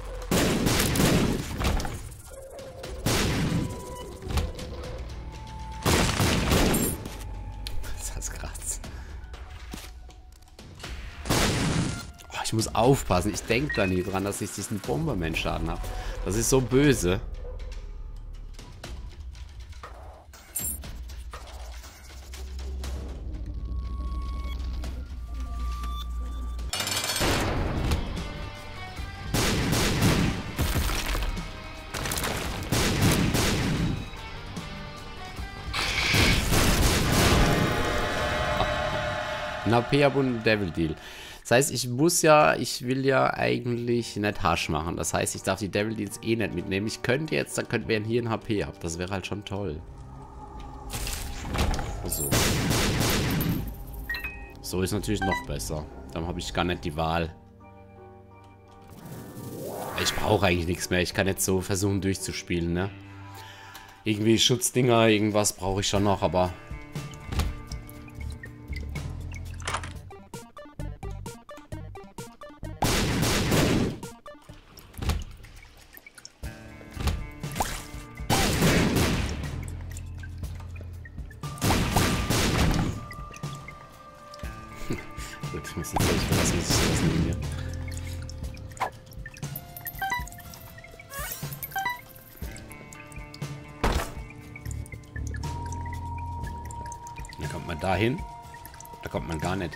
ich muss aufpassen. Ich denke da nie dran, dass ich diesen Bomberman-Schaden habe. Das ist so böse. Ein HP-Abund Devil Deal. Das heißt, ich muss ja, ich will ja eigentlich nicht Hasch machen. Das heißt, ich darf die Devil Deals eh nicht mitnehmen. Ich könnte jetzt, dann könnten wir hier ein HP haben. Das wäre halt schon toll. So. So ist natürlich noch besser. Dann habe ich gar nicht die Wahl. Ich brauche eigentlich nichts mehr. Ich kann jetzt so versuchen durchzuspielen, ne? Irgendwie Schutzdinger, irgendwas brauche ich schon noch, aber...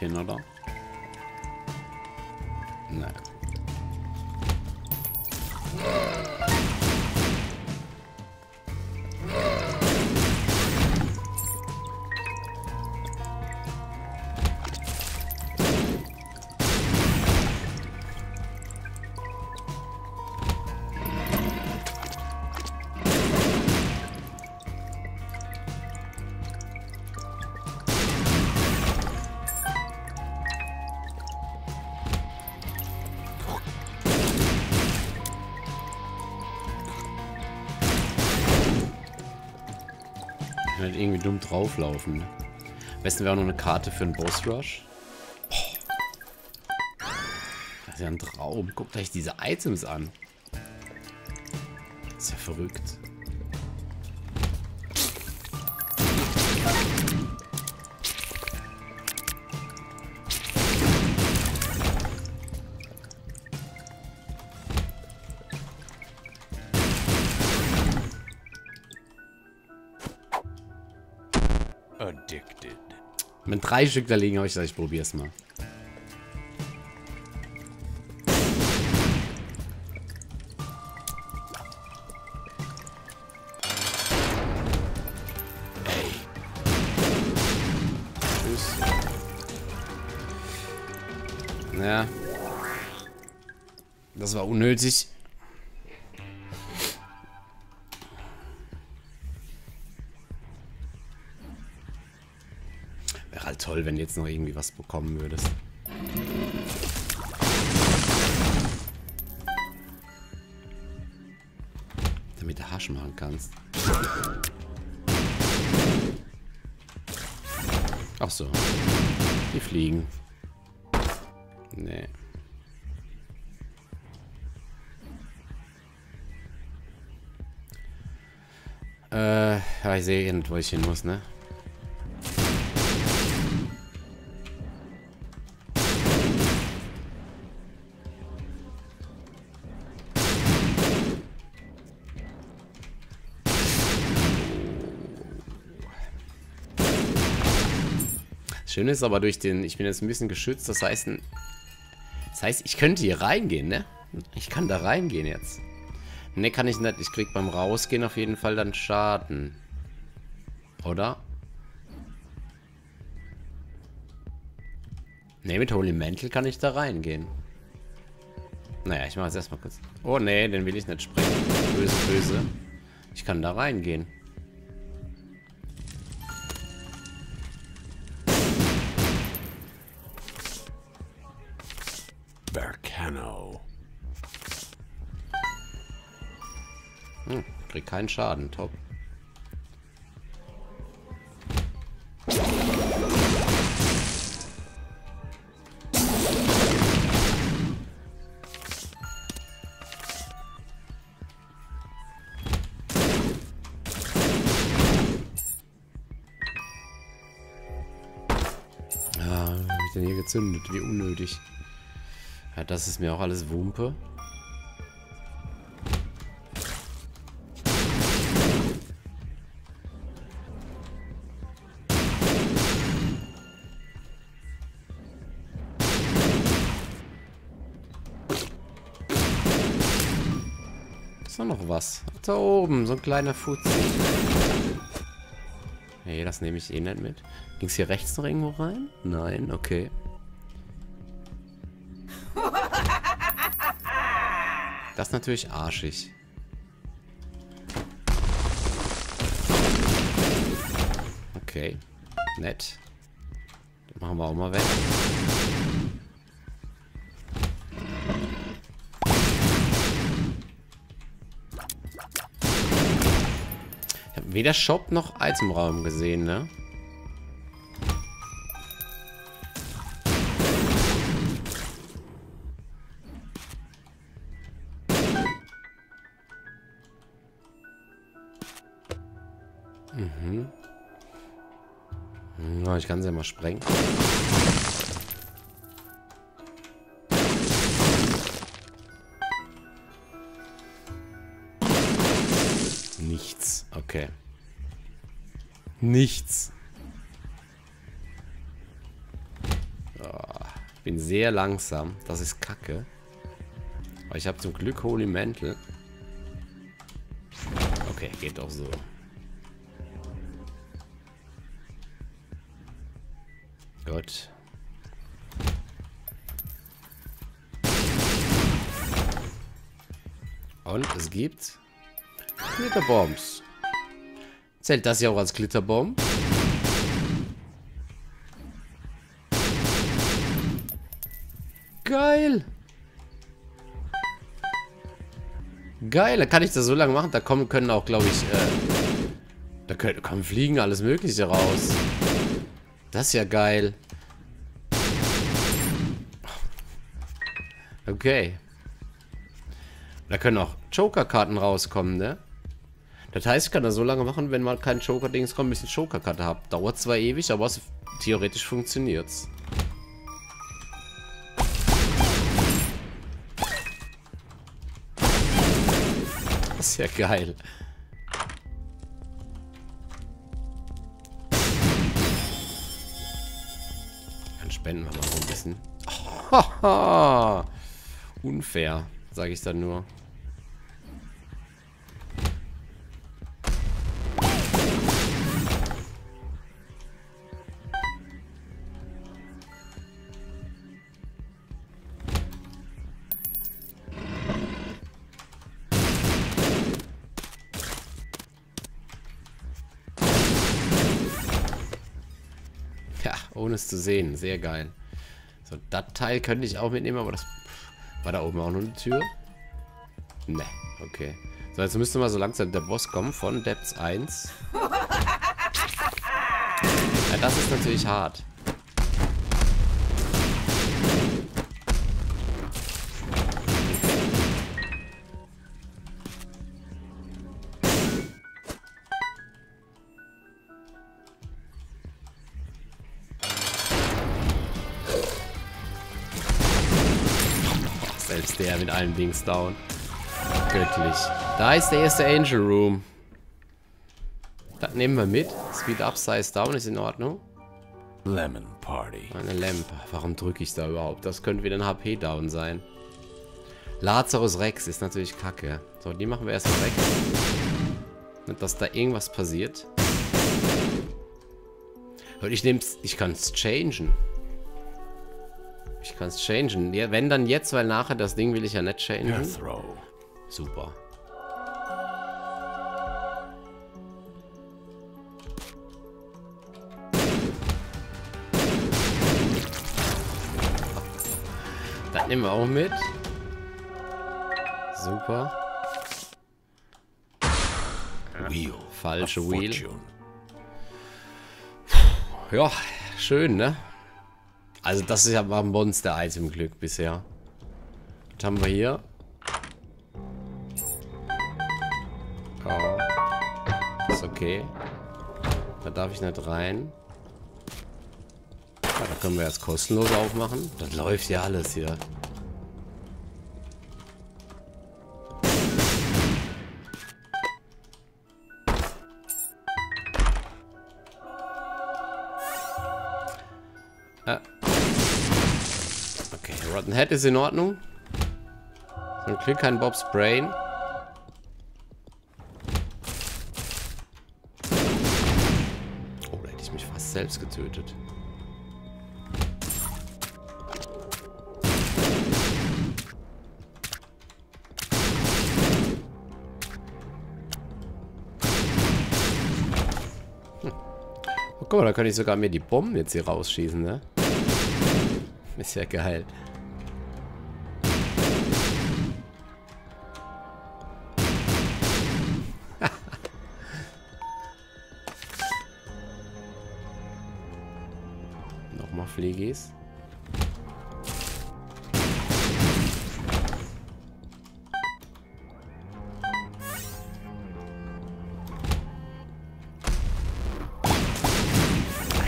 man drauflaufen. Am besten wäre auch noch eine Karte für einen Boss Rush. Das ist ja ein Traum. Guckt euch diese Items an. Das ist ja verrückt. Drei Stück da liegen habe ich gesagt, ich probier's mal. Tschüss. Ja. Das war unnötig. Wenn du jetzt noch irgendwie was bekommen würdest. Damit du Hasch machen kannst. Ach so. Die fliegen. Nee. Äh, ja, ich sehe irgendwo ich hin muss, ne? Das Schöne ist aber durch den, ich bin jetzt ein bisschen geschützt, das heißt, das heißt, ich könnte hier reingehen, ne? Ich kann da reingehen jetzt. Ne, kann ich nicht. Ich krieg beim Rausgehen auf jeden Fall dann Schaden. Oder? Ne, mit Holy Mantle kann ich da reingehen. Naja, ich mache es erstmal kurz. Oh ne, den will ich nicht sprengen. Böse, böse. Ich kann da reingehen. Vercano. Hm, krieg keinen Schaden. Top. Ja, hab denn hier gezündet? Wie unnötig. Ja, das ist mir auch alles Wumpe. Ist da noch was? Da oben, so ein kleiner Fuzzi. Nee, das nehme ich eh nicht mit. Ging es hier rechts noch irgendwo rein? Nein, okay. Das ist natürlich arschig. Okay. Nett. Den machen wir auch mal weg. Ich habe weder Shop noch Itemraum gesehen, ne? Ich kann sie ja mal sprengen. Nichts. Okay. Nichts. Oh, bin sehr langsam. Das ist kacke. Aber ich habe zum Glück Holy Mantle. Okay, geht doch so. Gut. Und es gibt Glitterbombs. Zählt das ja auch als Glitterbomb? Geil! Geil, da kann ich das so lange machen. Da kommen können auch, glaube ich, äh, da können, kommen Fliegen, alles mögliche raus. Das ist ja geil. Okay. Da können auch Joker-Karten rauskommen, ne? Das heißt, ich kann das so lange machen, wenn mal kein Joker-Dings kommt, bis ich eine Joker-Karte habe. Dauert zwar ewig, aber es, theoretisch funktioniert's. Das ist ja geil. Spenden wir mal so ein bisschen. Haha. Unfair, sage ich dann nur. Ja, ohne es zu sehen. Sehr geil. So, das Teil könnte ich auch mitnehmen, aber das... War da oben auch noch eine Tür? Ne, okay. So, jetzt müsste mal so langsam der Boss kommen von Depths 1. Ja, das ist natürlich hart. Der mit allen Dings down. Göttlich. Da ist der erste Angel Room. Das nehmen wir mit. Speed up, Size down ist in Ordnung. Lemon Party. Eine Lamp. Warum drücke ich da überhaupt? Das könnte wieder ein HP down sein. Lazarus Rex ist natürlich kacke. So, die machen wir erstmal weg. Nicht, dass da irgendwas passiert. Und ich nehme Ich kann es changen. Ich kann es changen. Ja, wenn dann jetzt, weil nachher das Ding will ich ja nicht changen. Super. Das nehmen wir auch mit. Super. Wheel. Falsche Wheel. Ja, schön, ne? Also das ist ja mal ein Monster-Item-Glück bisher. Was haben wir hier? Oh. Ist okay. Da darf ich nicht rein. Ja, da können wir jetzt kostenlos aufmachen. Das läuft ja alles hier. Head ist in Ordnung. Zum Glück kein Bob's Brain. selbst getötet. Hm. Oh, guck mal, da kann ich sogar mir die Bomben jetzt hier rausschießen, ne? Ist ja geil. Nochmal Pflegis.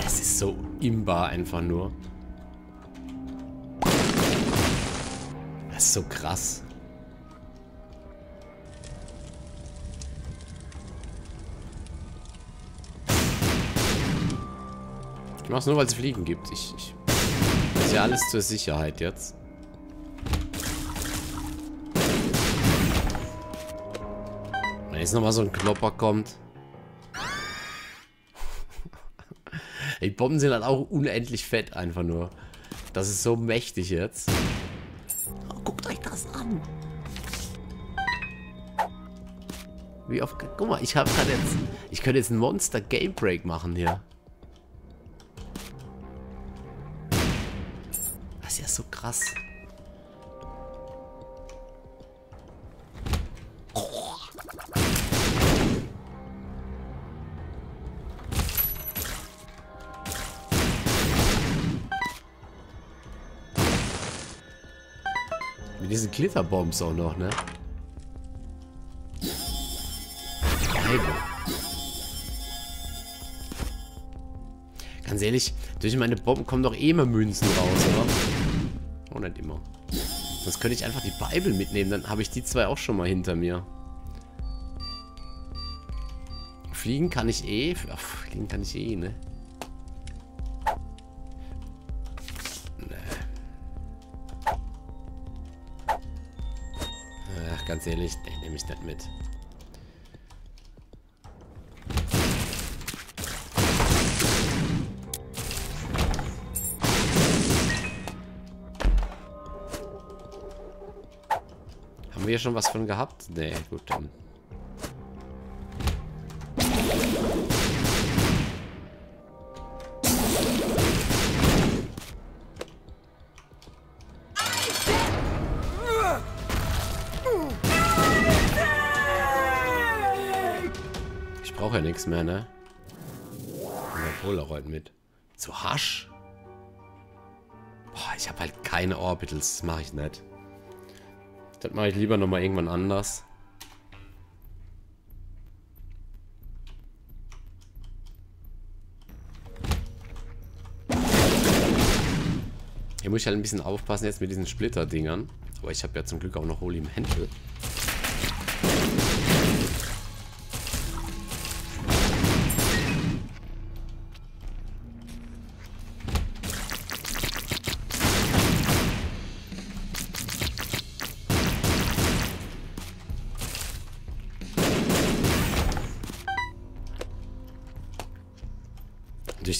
Es ist so imbar einfach nur. Das ist so krass. Ich mach's nur, weil es Fliegen gibt. Ich, ich ist ja alles zur Sicherheit jetzt. Wenn jetzt nochmal so ein Klopper kommt. Die Bomben sind halt auch unendlich fett einfach nur. Das ist so mächtig jetzt. Oh, guckt euch das an. Wie oft... Guck mal, ich habe gerade jetzt... Ich könnte jetzt ein Monster Game Break machen hier. So krass. Mit diesen Glitterbombs auch noch, ne? Ganz ehrlich, durch meine Bomben kommen doch eh immer Münzen raus, oder? Nicht immer. Sonst könnte ich einfach die Bibel mitnehmen, dann habe ich die zwei auch schon mal hinter mir. Fliegen kann ich eh. Ach, fliegen kann ich eh, ne? Ach, ganz ehrlich, den nehme ich nicht mit. Wir schon was von gehabt? Nee, gut, dann. Ich brauche ja nichts mehr, ne? Und Polaroid mit. Zu Hasch? Boah, ich habe halt keine Orbitals. Das mache ich nicht. Das mache ich lieber nochmal irgendwann anders. Hier muss ich halt ein bisschen aufpassen jetzt mit diesen Splitter-Dingern. Aber ich habe ja zum Glück auch noch Holy Mantle.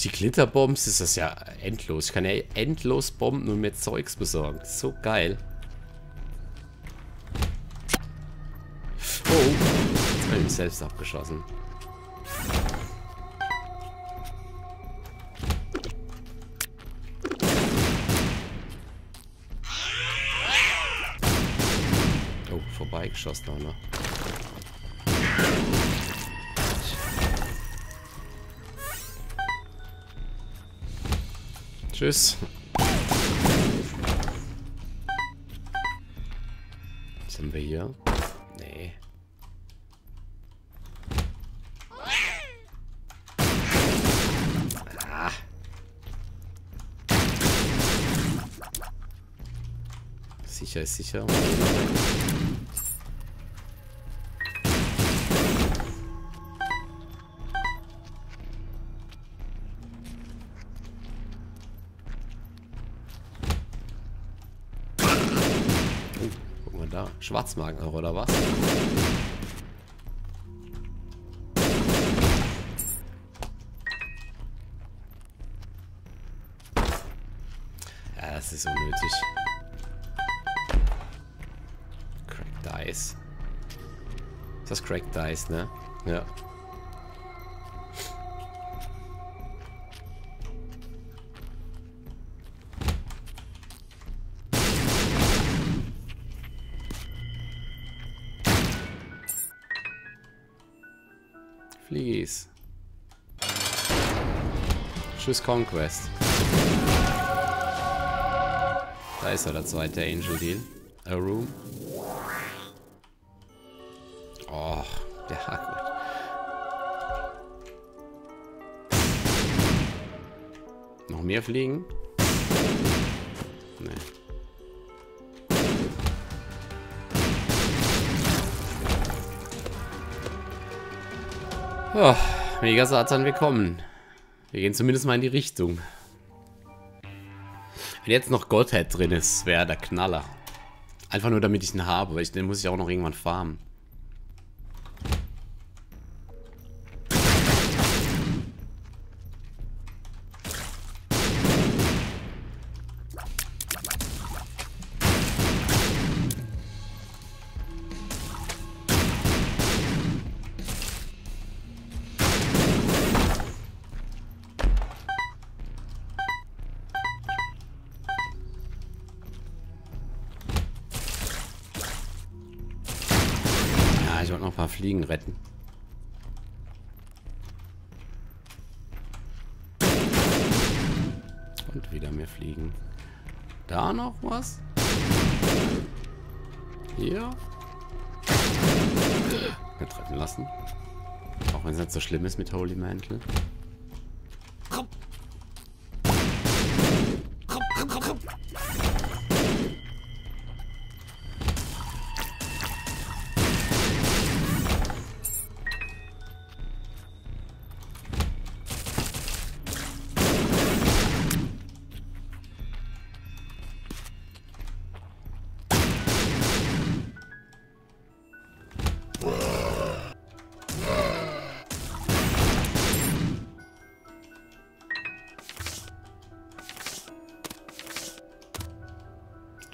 Die Glitterbombs ist das ja endlos. Ich kann ja endlos Bomben und mir Zeugs besorgen. So geil. Oh. Jetzt habe ich mich selbst abgeschossen. Oh, vorbeigeschossen auch noch. Tschüss. Was haben wir hier? Nee. Ah. Sicher ist sicher. Schwarzmarken auch, oder was? Ja, das ist unnötig. Crack Dice. Ist das Crack Dice, ne? Ja. Tschüss Conquest. Da ist er, der zweite Angel Deal. A Room. Oh, ja gut. Noch mehr fliegen? Nee. Oh, Mega willkommen. Wir gehen zumindest mal in die Richtung. Wenn jetzt noch Godhead drin ist, wäre der Knaller. Einfach nur, damit ich ihn habe, weil ich, den muss ich auch noch irgendwann farmen. Mit Holy Mantle.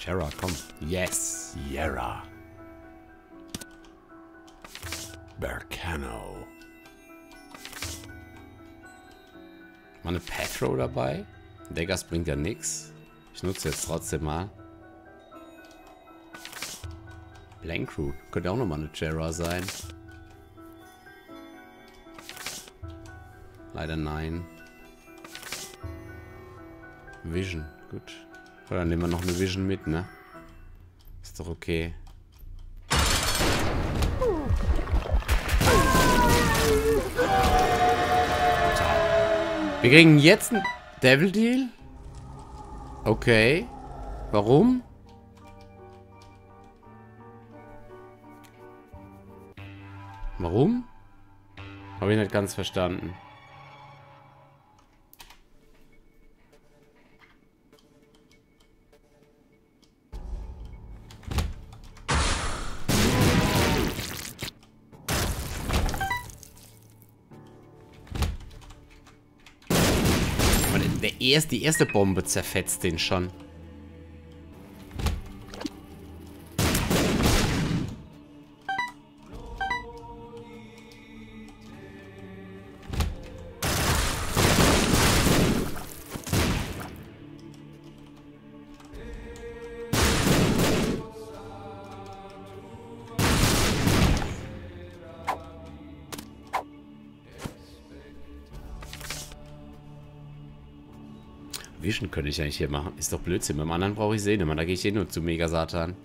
Chera, komm. Yes. Yera. Bercano. Mal eine Pathrow dabei. Degas bringt ja nichts. Ich nutze jetzt trotzdem mal. Blankroot. Könnte auch nochmal eine Chera sein. Leider nein. Vision. Gut. Ja, dann nehmen wir noch eine Vision mit, ne? Ist doch okay. Wir kriegen jetzt einen Devil Deal? Okay. Warum? Warum? Habe ich nicht ganz verstanden. Erste, die erste Bombe zerfetzt den schon. Könnte ich eigentlich hier machen. Ist doch Blödsinn. Beim anderen brauche ich Sehne, man. Da gehe ich eh nur zu Mega Satan.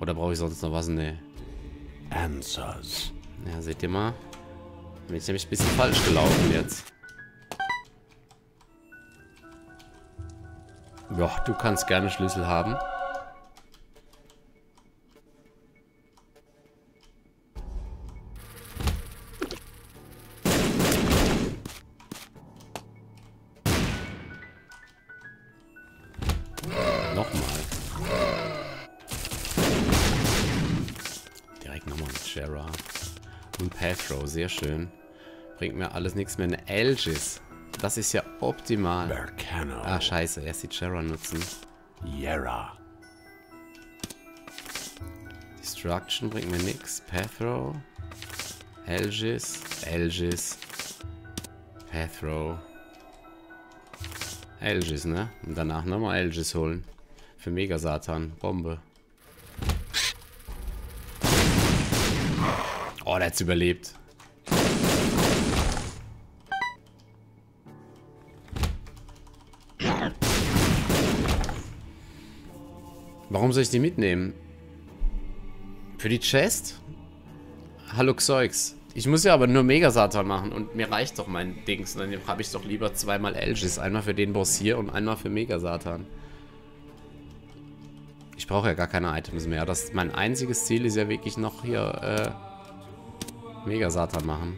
Oder brauche ich sonst noch was? Ne. Answers. Ja, seht ihr mal. Bin ich nämlich ein bisschen falsch gelaufen jetzt. Ja, du kannst gerne Schlüssel haben. Sehr schön. Bringt mir alles nichts mehr. Eine Elgis. Das ist ja optimal. Bercano. Ah, scheiße. Erst die Shara nutzen. Yera. Destruction bringt mir nix. Pathro. Elgis. Elgis. Pathro. Elgis, ne? Und danach nochmal Elgis holen. Für Mega Satan. Bombe. Oh, der hat's überlebt. Warum soll ich die mitnehmen? Für die Chest? Hallo Xeux. Ich muss ja aber nur Mega Satan machen und mir reicht doch mein Dings. Dann habe ich doch lieber zweimal Elgis. Einmal für den Boss hier und einmal für Mega Satan. Ich brauche ja gar keine Items mehr. Das, mein einziges Ziel ist ja wirklich noch hier äh, Mega Satan machen.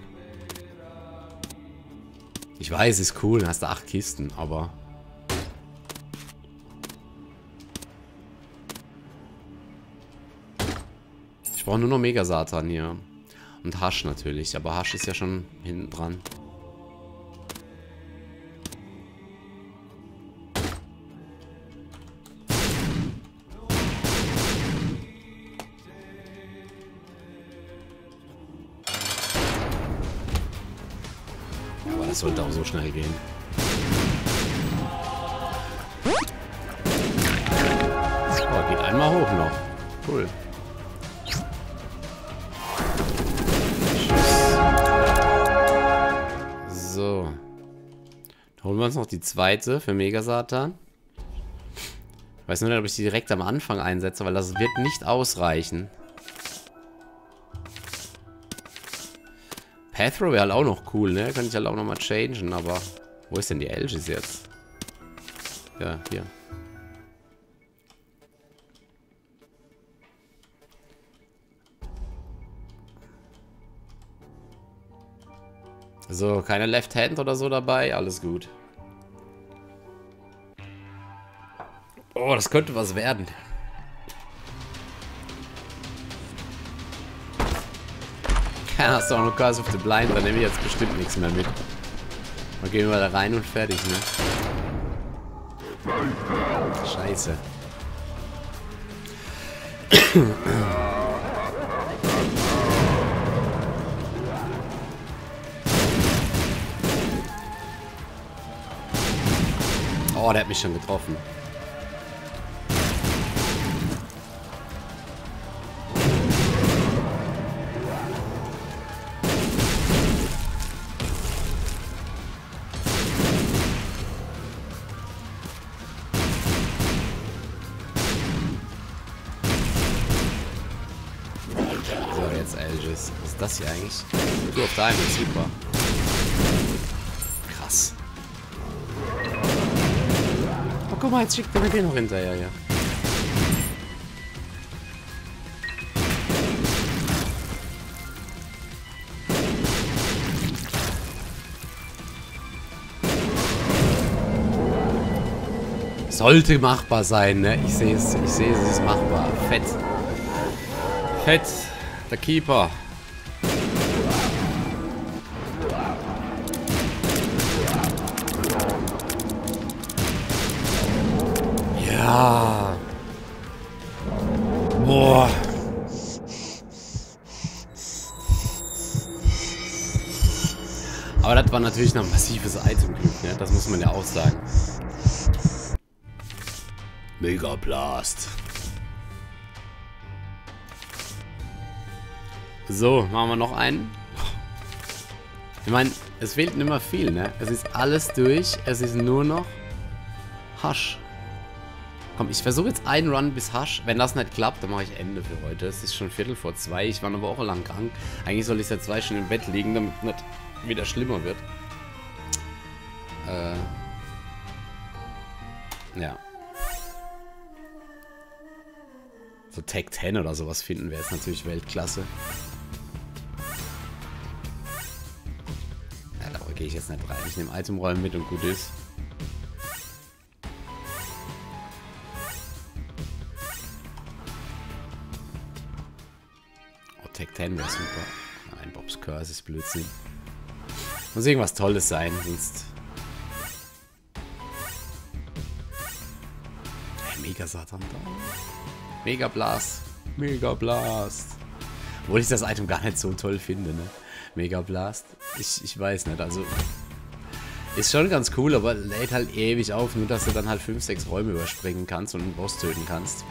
Ich weiß, ist cool, hast du acht Kisten, aber... brauche nur noch Mega Satan hier. Und Hasch natürlich, aber Hasch ist ja schon hinten dran. Aber das sollte auch so schnell gehen. Oh, geht einmal hoch noch. Cool. Die zweite für Mega Satan. Ich weiß nur nicht, ob ich die direkt am Anfang einsetze, weil das wird nicht ausreichen. Pathro wäre halt auch noch cool, ne? Kann ich halt auch nochmal changen, aber... Wo ist denn die Elgis jetzt? Ja, hier. So, keine Left Hand oder so dabei. Alles gut. Oh, das könnte was werden. Keiner hast du auch noch Curse of the Blind, dann nehme ich jetzt bestimmt nichts mehr mit. Dann gehen wir da rein und fertig, ne? Scheiße. Oh, der hat mich schon getroffen. Deinem, super. Krass. Oh, guck mal, jetzt schickt er mir den noch hinterher, ja. Sollte machbar sein, ne? Ich sehe es, ich sehe es, es ist machbar. Fett. Fett. Der Keeper. Man ja auch sagen. Mega Blast. So, machen wir noch einen. Ich meine, es fehlt nicht mehr viel, ne? Es ist alles durch. Es ist nur noch Hasch. Komm, ich versuche jetzt einen Run bis Hasch. Wenn das nicht klappt, dann mache ich Ende für heute. Es ist schon Viertel vor zwei. Ich war eine Woche lang krank. Eigentlich soll ich seit zwei Stunden im Bett liegen, damit es nicht wieder schlimmer wird. Äh. Ja. So Tag 10 oder sowas finden wäre es natürlich Weltklasse. Ja, da gehe ich jetzt nicht rein. Ich nehme Itemräume mit und gut ist. Oh, Tag 10 wäre super. Nein, Bobs Curse ist Blödsinn. Muss irgendwas Tolles sein, sonst... Mega Satan da. Mega Blast. Mega Blast. Obwohl ich das Item gar nicht so toll finde, ne? Mega Blast. Ich, ich weiß nicht, also... Ist schon ganz cool, aber lädt halt ewig auf, nur dass du dann halt 5, 6 Räume überspringen kannst und einen Boss töten kannst.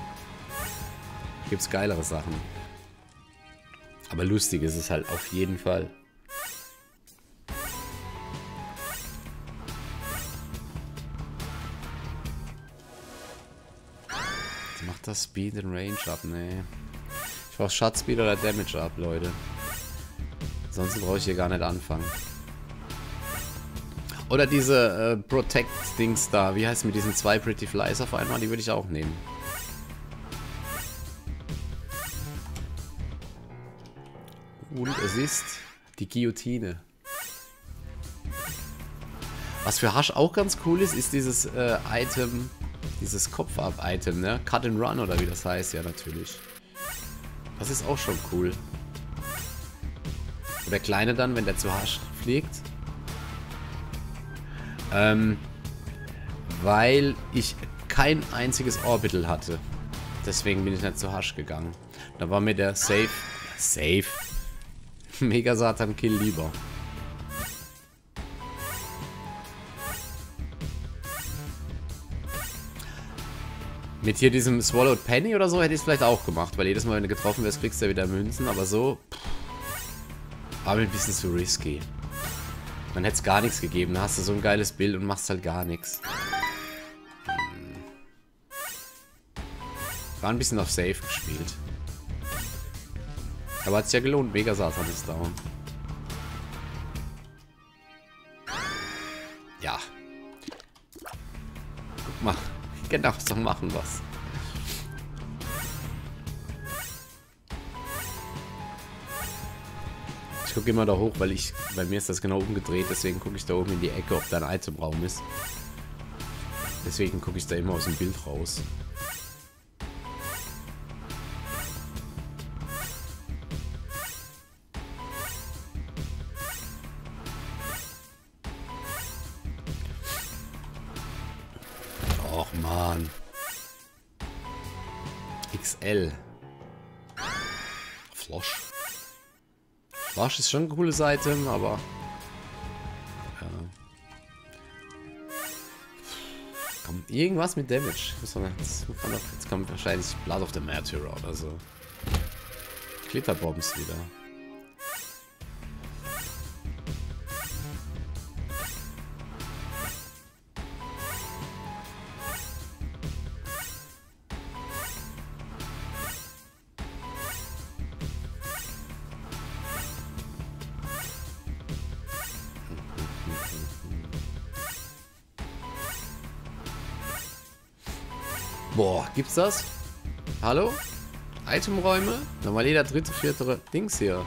Gibt's geilere Sachen. Aber lustig ist es halt auf jeden Fall. Das Speed und Range ab, ne. Ich brauche Schatzspeed oder Damage ab, Leute. Sonst brauche ich hier gar nicht anfangen. Oder diese äh, Protect-Dings da. Wie heißt mit diesen zwei Pretty Flies auf einmal? Die würde ich auch nehmen. Und es ist die Guillotine. Was für Hasch auch ganz cool ist, ist dieses äh, Item, dieses Kopf-Up-Item, ne? Cut and Run oder wie das heißt, ja natürlich. Das ist auch schon cool. Und der Kleine dann, wenn der zu Hasch fliegt. Ähm, weil ich kein einziges Orbital hatte. Deswegen bin ich nicht zu Hasch gegangen. Da war mir der Safe, Safe, Mega Satan Kill lieber. Mit hier diesem Swallowed Penny oder so hätte ich es vielleicht auch gemacht, weil jedes Mal, wenn du getroffen wirst, kriegst du ja wieder Münzen, aber so war mir ein bisschen zu risky. Dann hätte es gar nichts gegeben, da hast du so ein geiles Bild und machst halt gar nichts. Hm. War ein bisschen auf Safe gespielt. Aber hat es ja gelohnt, Mega Satan ist down. Ja. Guck mal. Genau, so machen was. Ich gucke immer da hoch, weil ich, bei mir ist das genau umgedreht, deswegen gucke ich da oben in die Ecke, ob da ein Itemraum ist. Deswegen gucke ich da immer aus dem Bild raus. Man. XL. Flosch. Flosch ist schon ein cooles Item, aber... Ja. Komm, irgendwas mit Damage. Jetzt kommt wahrscheinlich Blood of the Martyr oder so. Glitterbombs wieder. Boah, gibt's das? Hallo? Itemräume? Normal jeder dritte, vierte Dings hier.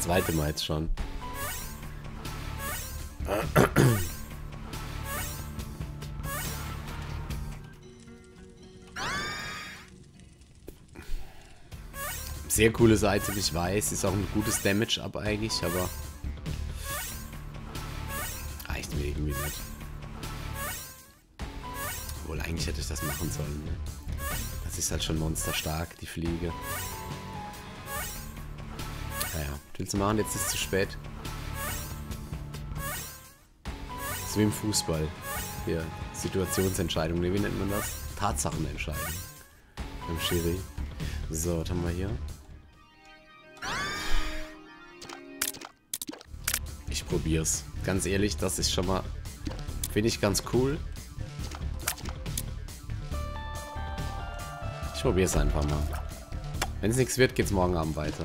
Zweite Mal jetzt schon. Sehr cooles Item, ich weiß. Ist auch ein gutes Damage ab eigentlich, aber... Reicht mir irgendwie nicht. Obwohl, eigentlich hätte ich das machen sollen. Ne? Das ist halt schon monsterstark, die Fliege. Naja, was willst du machen? Jetzt ist es zu spät. So wie im Fußball. Hier, Situationsentscheidung. Nee, wie nennt man das? Tatsachenentscheidung. Beim Schiri. So, was haben wir hier? Probier's. Ganz ehrlich, das ist schon mal... Finde ich ganz cool. Ich probier's einfach mal. Wenn es nichts wird, geht's morgen Abend weiter.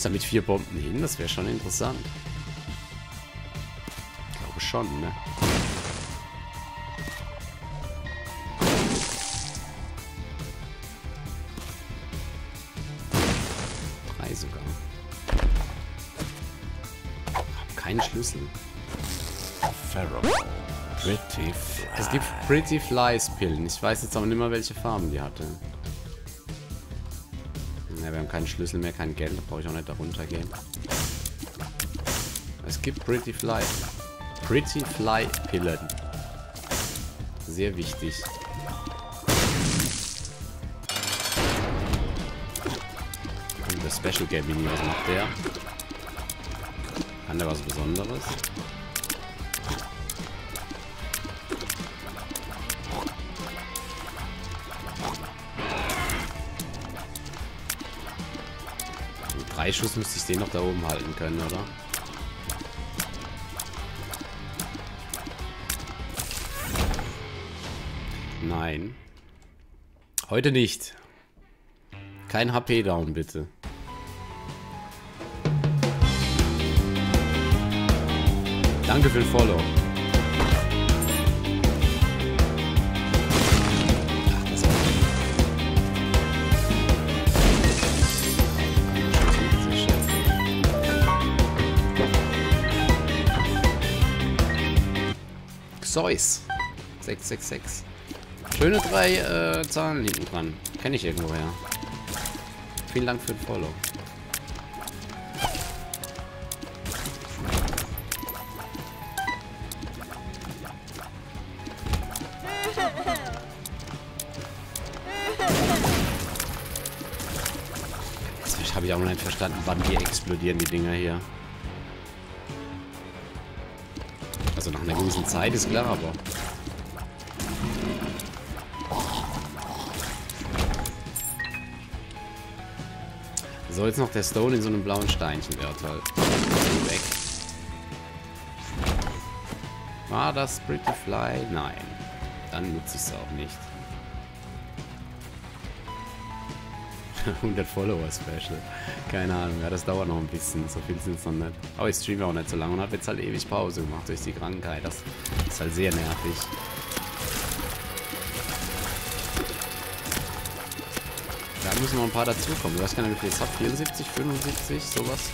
Ich da mit vier Bomben hin? Das wäre schon interessant. Ich glaube schon, ne? Drei sogar. Hab keinen Schlüssel. Pretty fly. Es gibt Pretty Flies Pillen. Ich weiß jetzt aber nicht mehr, welche Farben die hatte. Keinen Schlüssel mehr, kein Geld. Da brauche ich auch nicht darunter gehen. Es gibt Pretty Fly. Pretty Fly Pillen. Sehr wichtig. Und der Special Game Mini, was macht der? Kann der was Besonderes? Schuss müsste ich den noch da oben halten können, oder? Nein. Heute nicht. Kein HP-Down, bitte. Danke für den Follow. Zeus. 666. Schöne drei äh, Zahlen liegen dran. Kenne ich irgendwoher. Vielen Dank für den Follow. Jetzt habe ich auch noch nicht verstanden, wann die explodieren, die Dinger hier. Gewissen Zeit ist klar, aber... So, jetzt noch der Stone in so einem blauen Steinchen wäre toll. Weg. War das Pretty Fly? Nein. Dann nutze ich es auch nicht. 100 Follower Special. Keine Ahnung, ja, das dauert noch ein bisschen. So viel sind es noch nicht. Aber ich streame auch nicht so lange und habe jetzt halt ewig Pause gemacht durch die Krankheit. Das ist halt sehr nervig. Da müssen noch ein paar dazukommen. Du nicht, wie viel ich habe. 74, 75, sowas.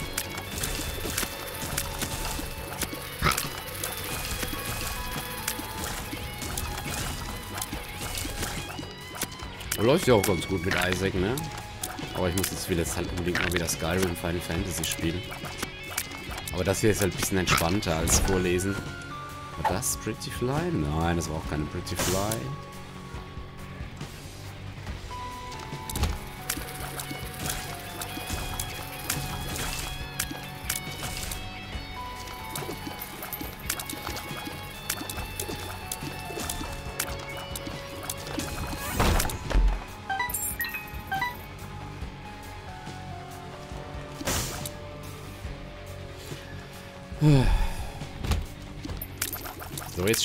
Läuft ja auch ganz gut mit Isaac, ne? Aber ich muss jetzt wieder jetzt halt unbedingt mal wieder Skyrim Final Fantasy spielen. Aber das hier ist halt ein bisschen entspannter als Vorlesen. War das Pretty Fly? Nein, das war auch keine Pretty Fly.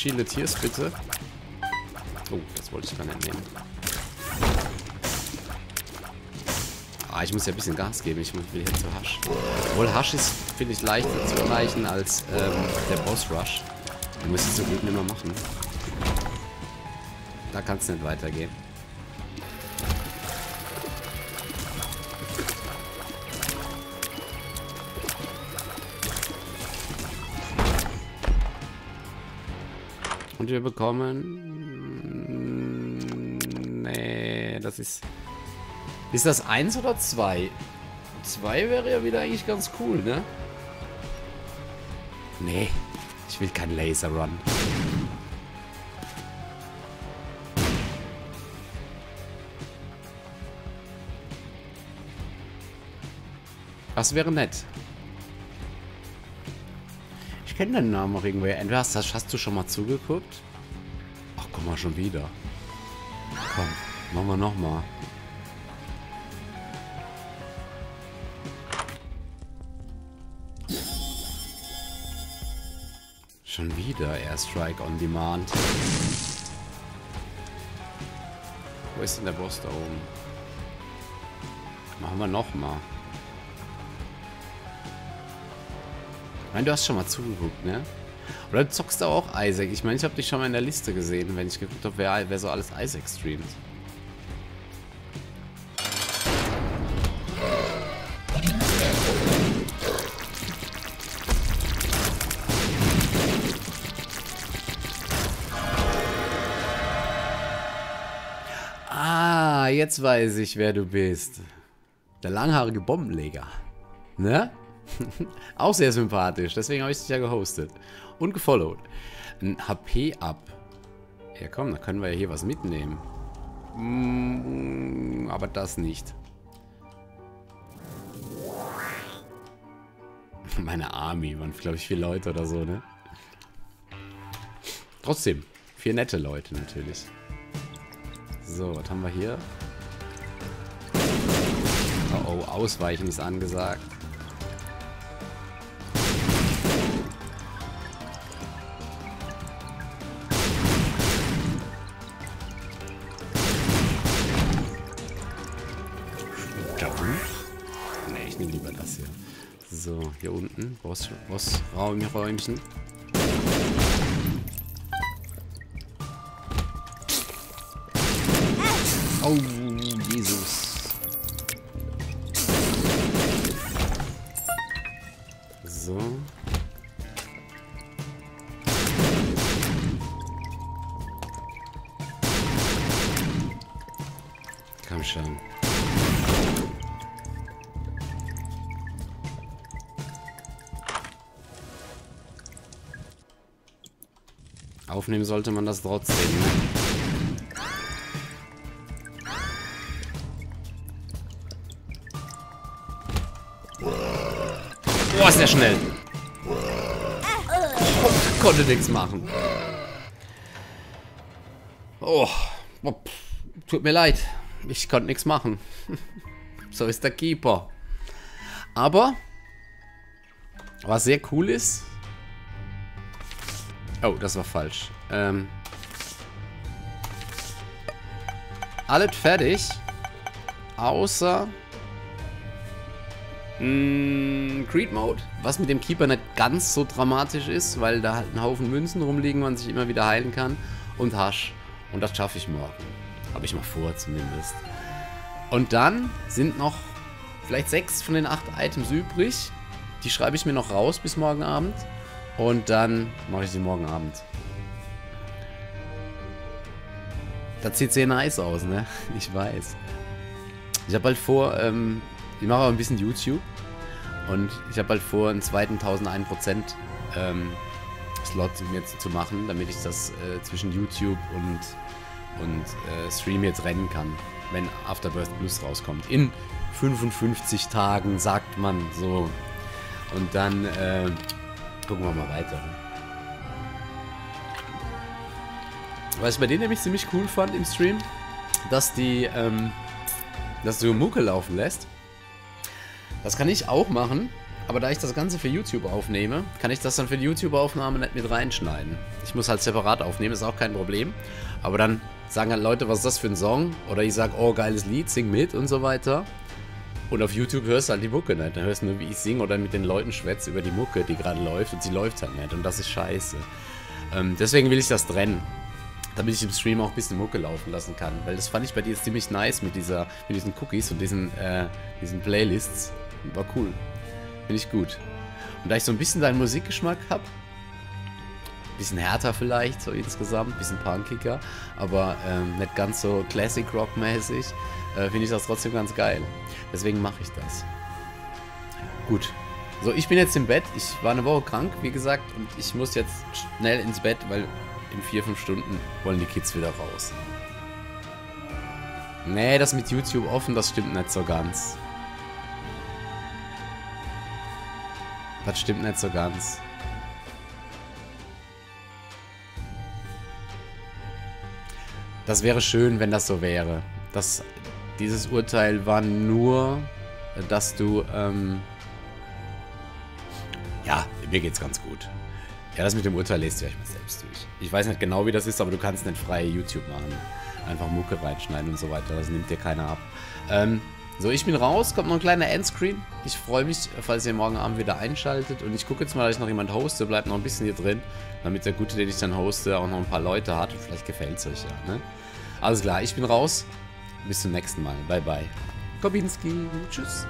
Jetzt Shield Tiers bitte. Oh, das wollte ich gar nicht nehmen. Ah, ich muss ja ein bisschen Gas geben. Ich will hier zu Hasch. Obwohl Hasch ist, finde ich, leichter zu erreichen als ähm, der Boss Rush. Den muss ich so gut nicht mehr machen. Da kann es nicht weitergehen. Wir bekommen... Nee, das ist... Ist das eins oder zwei? Zwei wäre ja wieder eigentlich ganz cool, ne? Nee, ich will kein Laser Run. Das wäre nett. Kenne den Namen auch irgendwoher. Entweder hast, hast du schon mal zugeguckt? Ach, komm mal schon wieder. Komm, machen wir nochmal. Schon wieder Airstrike on Demand. Wo ist denn der Boss da oben? Machen wir nochmal. Ich meine, du hast schon mal zugeguckt, ne? Oder zockst du auch Isaac? Ich meine, ich habe dich schon mal in der Liste gesehen, wenn ich geguckt habe, wer, wer so alles Isaac streamt. Ah, jetzt weiß ich, wer du bist. Der langhaarige Bombenleger. Ne? Auch sehr sympathisch. Deswegen habe ich dich ja gehostet. Und gefollowt. Ein HP ab. Ja komm, da können wir ja hier was mitnehmen. Mm, aber das nicht. Meine Army waren, glaube ich, vier Leute oder so, ne? Trotzdem, vier nette Leute natürlich. So, was haben wir hier? Oh, oh, Ausweichen ist angesagt. Hier unten. Boss, Boss Raum, Räumchen. Oh, sollte man das trotzdem, ne? Boah, ist der schnell. Oh, konnte nichts machen. Oh, oh, tut mir leid. Ich konnte nichts machen. so ist der Keeper. Aber, was sehr cool ist... Oh, das war falsch. Ähm, alles fertig. Außer... Mm, Creed Mode, was mit dem Keeper nicht ganz so dramatisch ist, weil da halt ein Haufen Münzen rumliegen, man sich immer wieder heilen kann. Und Hasch. Und das schaffe ich morgen. Habe ich mal vor zumindest. Und dann sind noch vielleicht sechs von den acht Items übrig. Die schreibe ich mir noch raus bis morgen Abend. Und dann mache ich sie morgen Abend. Das sieht sehr nice aus, ne? Ich weiß. Ich habe halt vor, ähm, ich mache auch ein bisschen YouTube. Und ich habe halt vor, einen zweiten 1001% ähm, Slot jetzt zu machen, damit ich das äh, zwischen YouTube und, und äh, Stream jetzt rennen kann, wenn Afterburst Plus rauskommt. In 55 Tagen, sagt man so. Und dann äh, gucken wir mal weiter. Was ich bei denen nämlich ziemlich cool fand im Stream, dass die, ähm, dass du Mucke laufen lässt. Das kann ich auch machen, aber da ich das Ganze für YouTube aufnehme, kann ich das dann für die YouTube-Aufnahme nicht mit reinschneiden. Ich muss halt separat aufnehmen, ist auch kein Problem. Aber dann sagen halt Leute, was ist das für ein Song? Oder ich sage, oh, geiles Lied, sing mit und so weiter. Und auf YouTube hörst du halt die Mucke nicht. Dann hörst du nur, wie ich singe oder mit den Leuten schwätze über die Mucke, die gerade läuft. Und sie läuft halt nicht. Und das ist scheiße. Ähm, deswegen will ich das trennen. Damit ich im Stream auch ein bisschen Mucke laufen lassen kann. Weil das fand ich bei dir jetzt ziemlich nice mit, dieser, mit diesen Cookies und diesen, äh, diesen Playlists. War cool. Finde ich gut. Und da ich so ein bisschen deinen Musikgeschmack habe, bisschen härter vielleicht, so insgesamt, bisschen punkiger, aber ähm, nicht ganz so Classic Rock mäßig, äh, finde ich das trotzdem ganz geil. Deswegen mache ich das. Gut. So, ich bin jetzt im Bett. Ich war eine Woche krank, wie gesagt, und ich muss jetzt schnell ins Bett, weil in vier, fünf Stunden wollen die Kids wieder raus. Nee, das mit YouTube offen, das stimmt nicht so ganz. Das stimmt nicht so ganz. Das wäre schön, wenn das so wäre. Das, dieses Urteil war nur, dass du, ähm ja, mir geht's ganz gut. Ja, das mit dem Urteil lest ihr euch mal selbst durch. Ich weiß nicht genau, wie das ist, aber du kannst nicht frei YouTube machen. Einfach Mucke reinschneiden und so weiter. Das nimmt dir keiner ab. Ähm, So, ich bin raus. Kommt noch ein kleiner Endscreen. Ich freue mich, falls ihr morgen Abend wieder einschaltet. Und ich gucke jetzt mal, dass ich noch jemand hoste. Bleibt noch ein bisschen hier drin. Damit der Gute, den ich dann hoste, auch noch ein paar Leute hat. Und vielleicht gefällt es euch ja, ne? Alles klar, ich bin raus. Bis zum nächsten Mal. Bye, bye. Kobinski. Tschüss.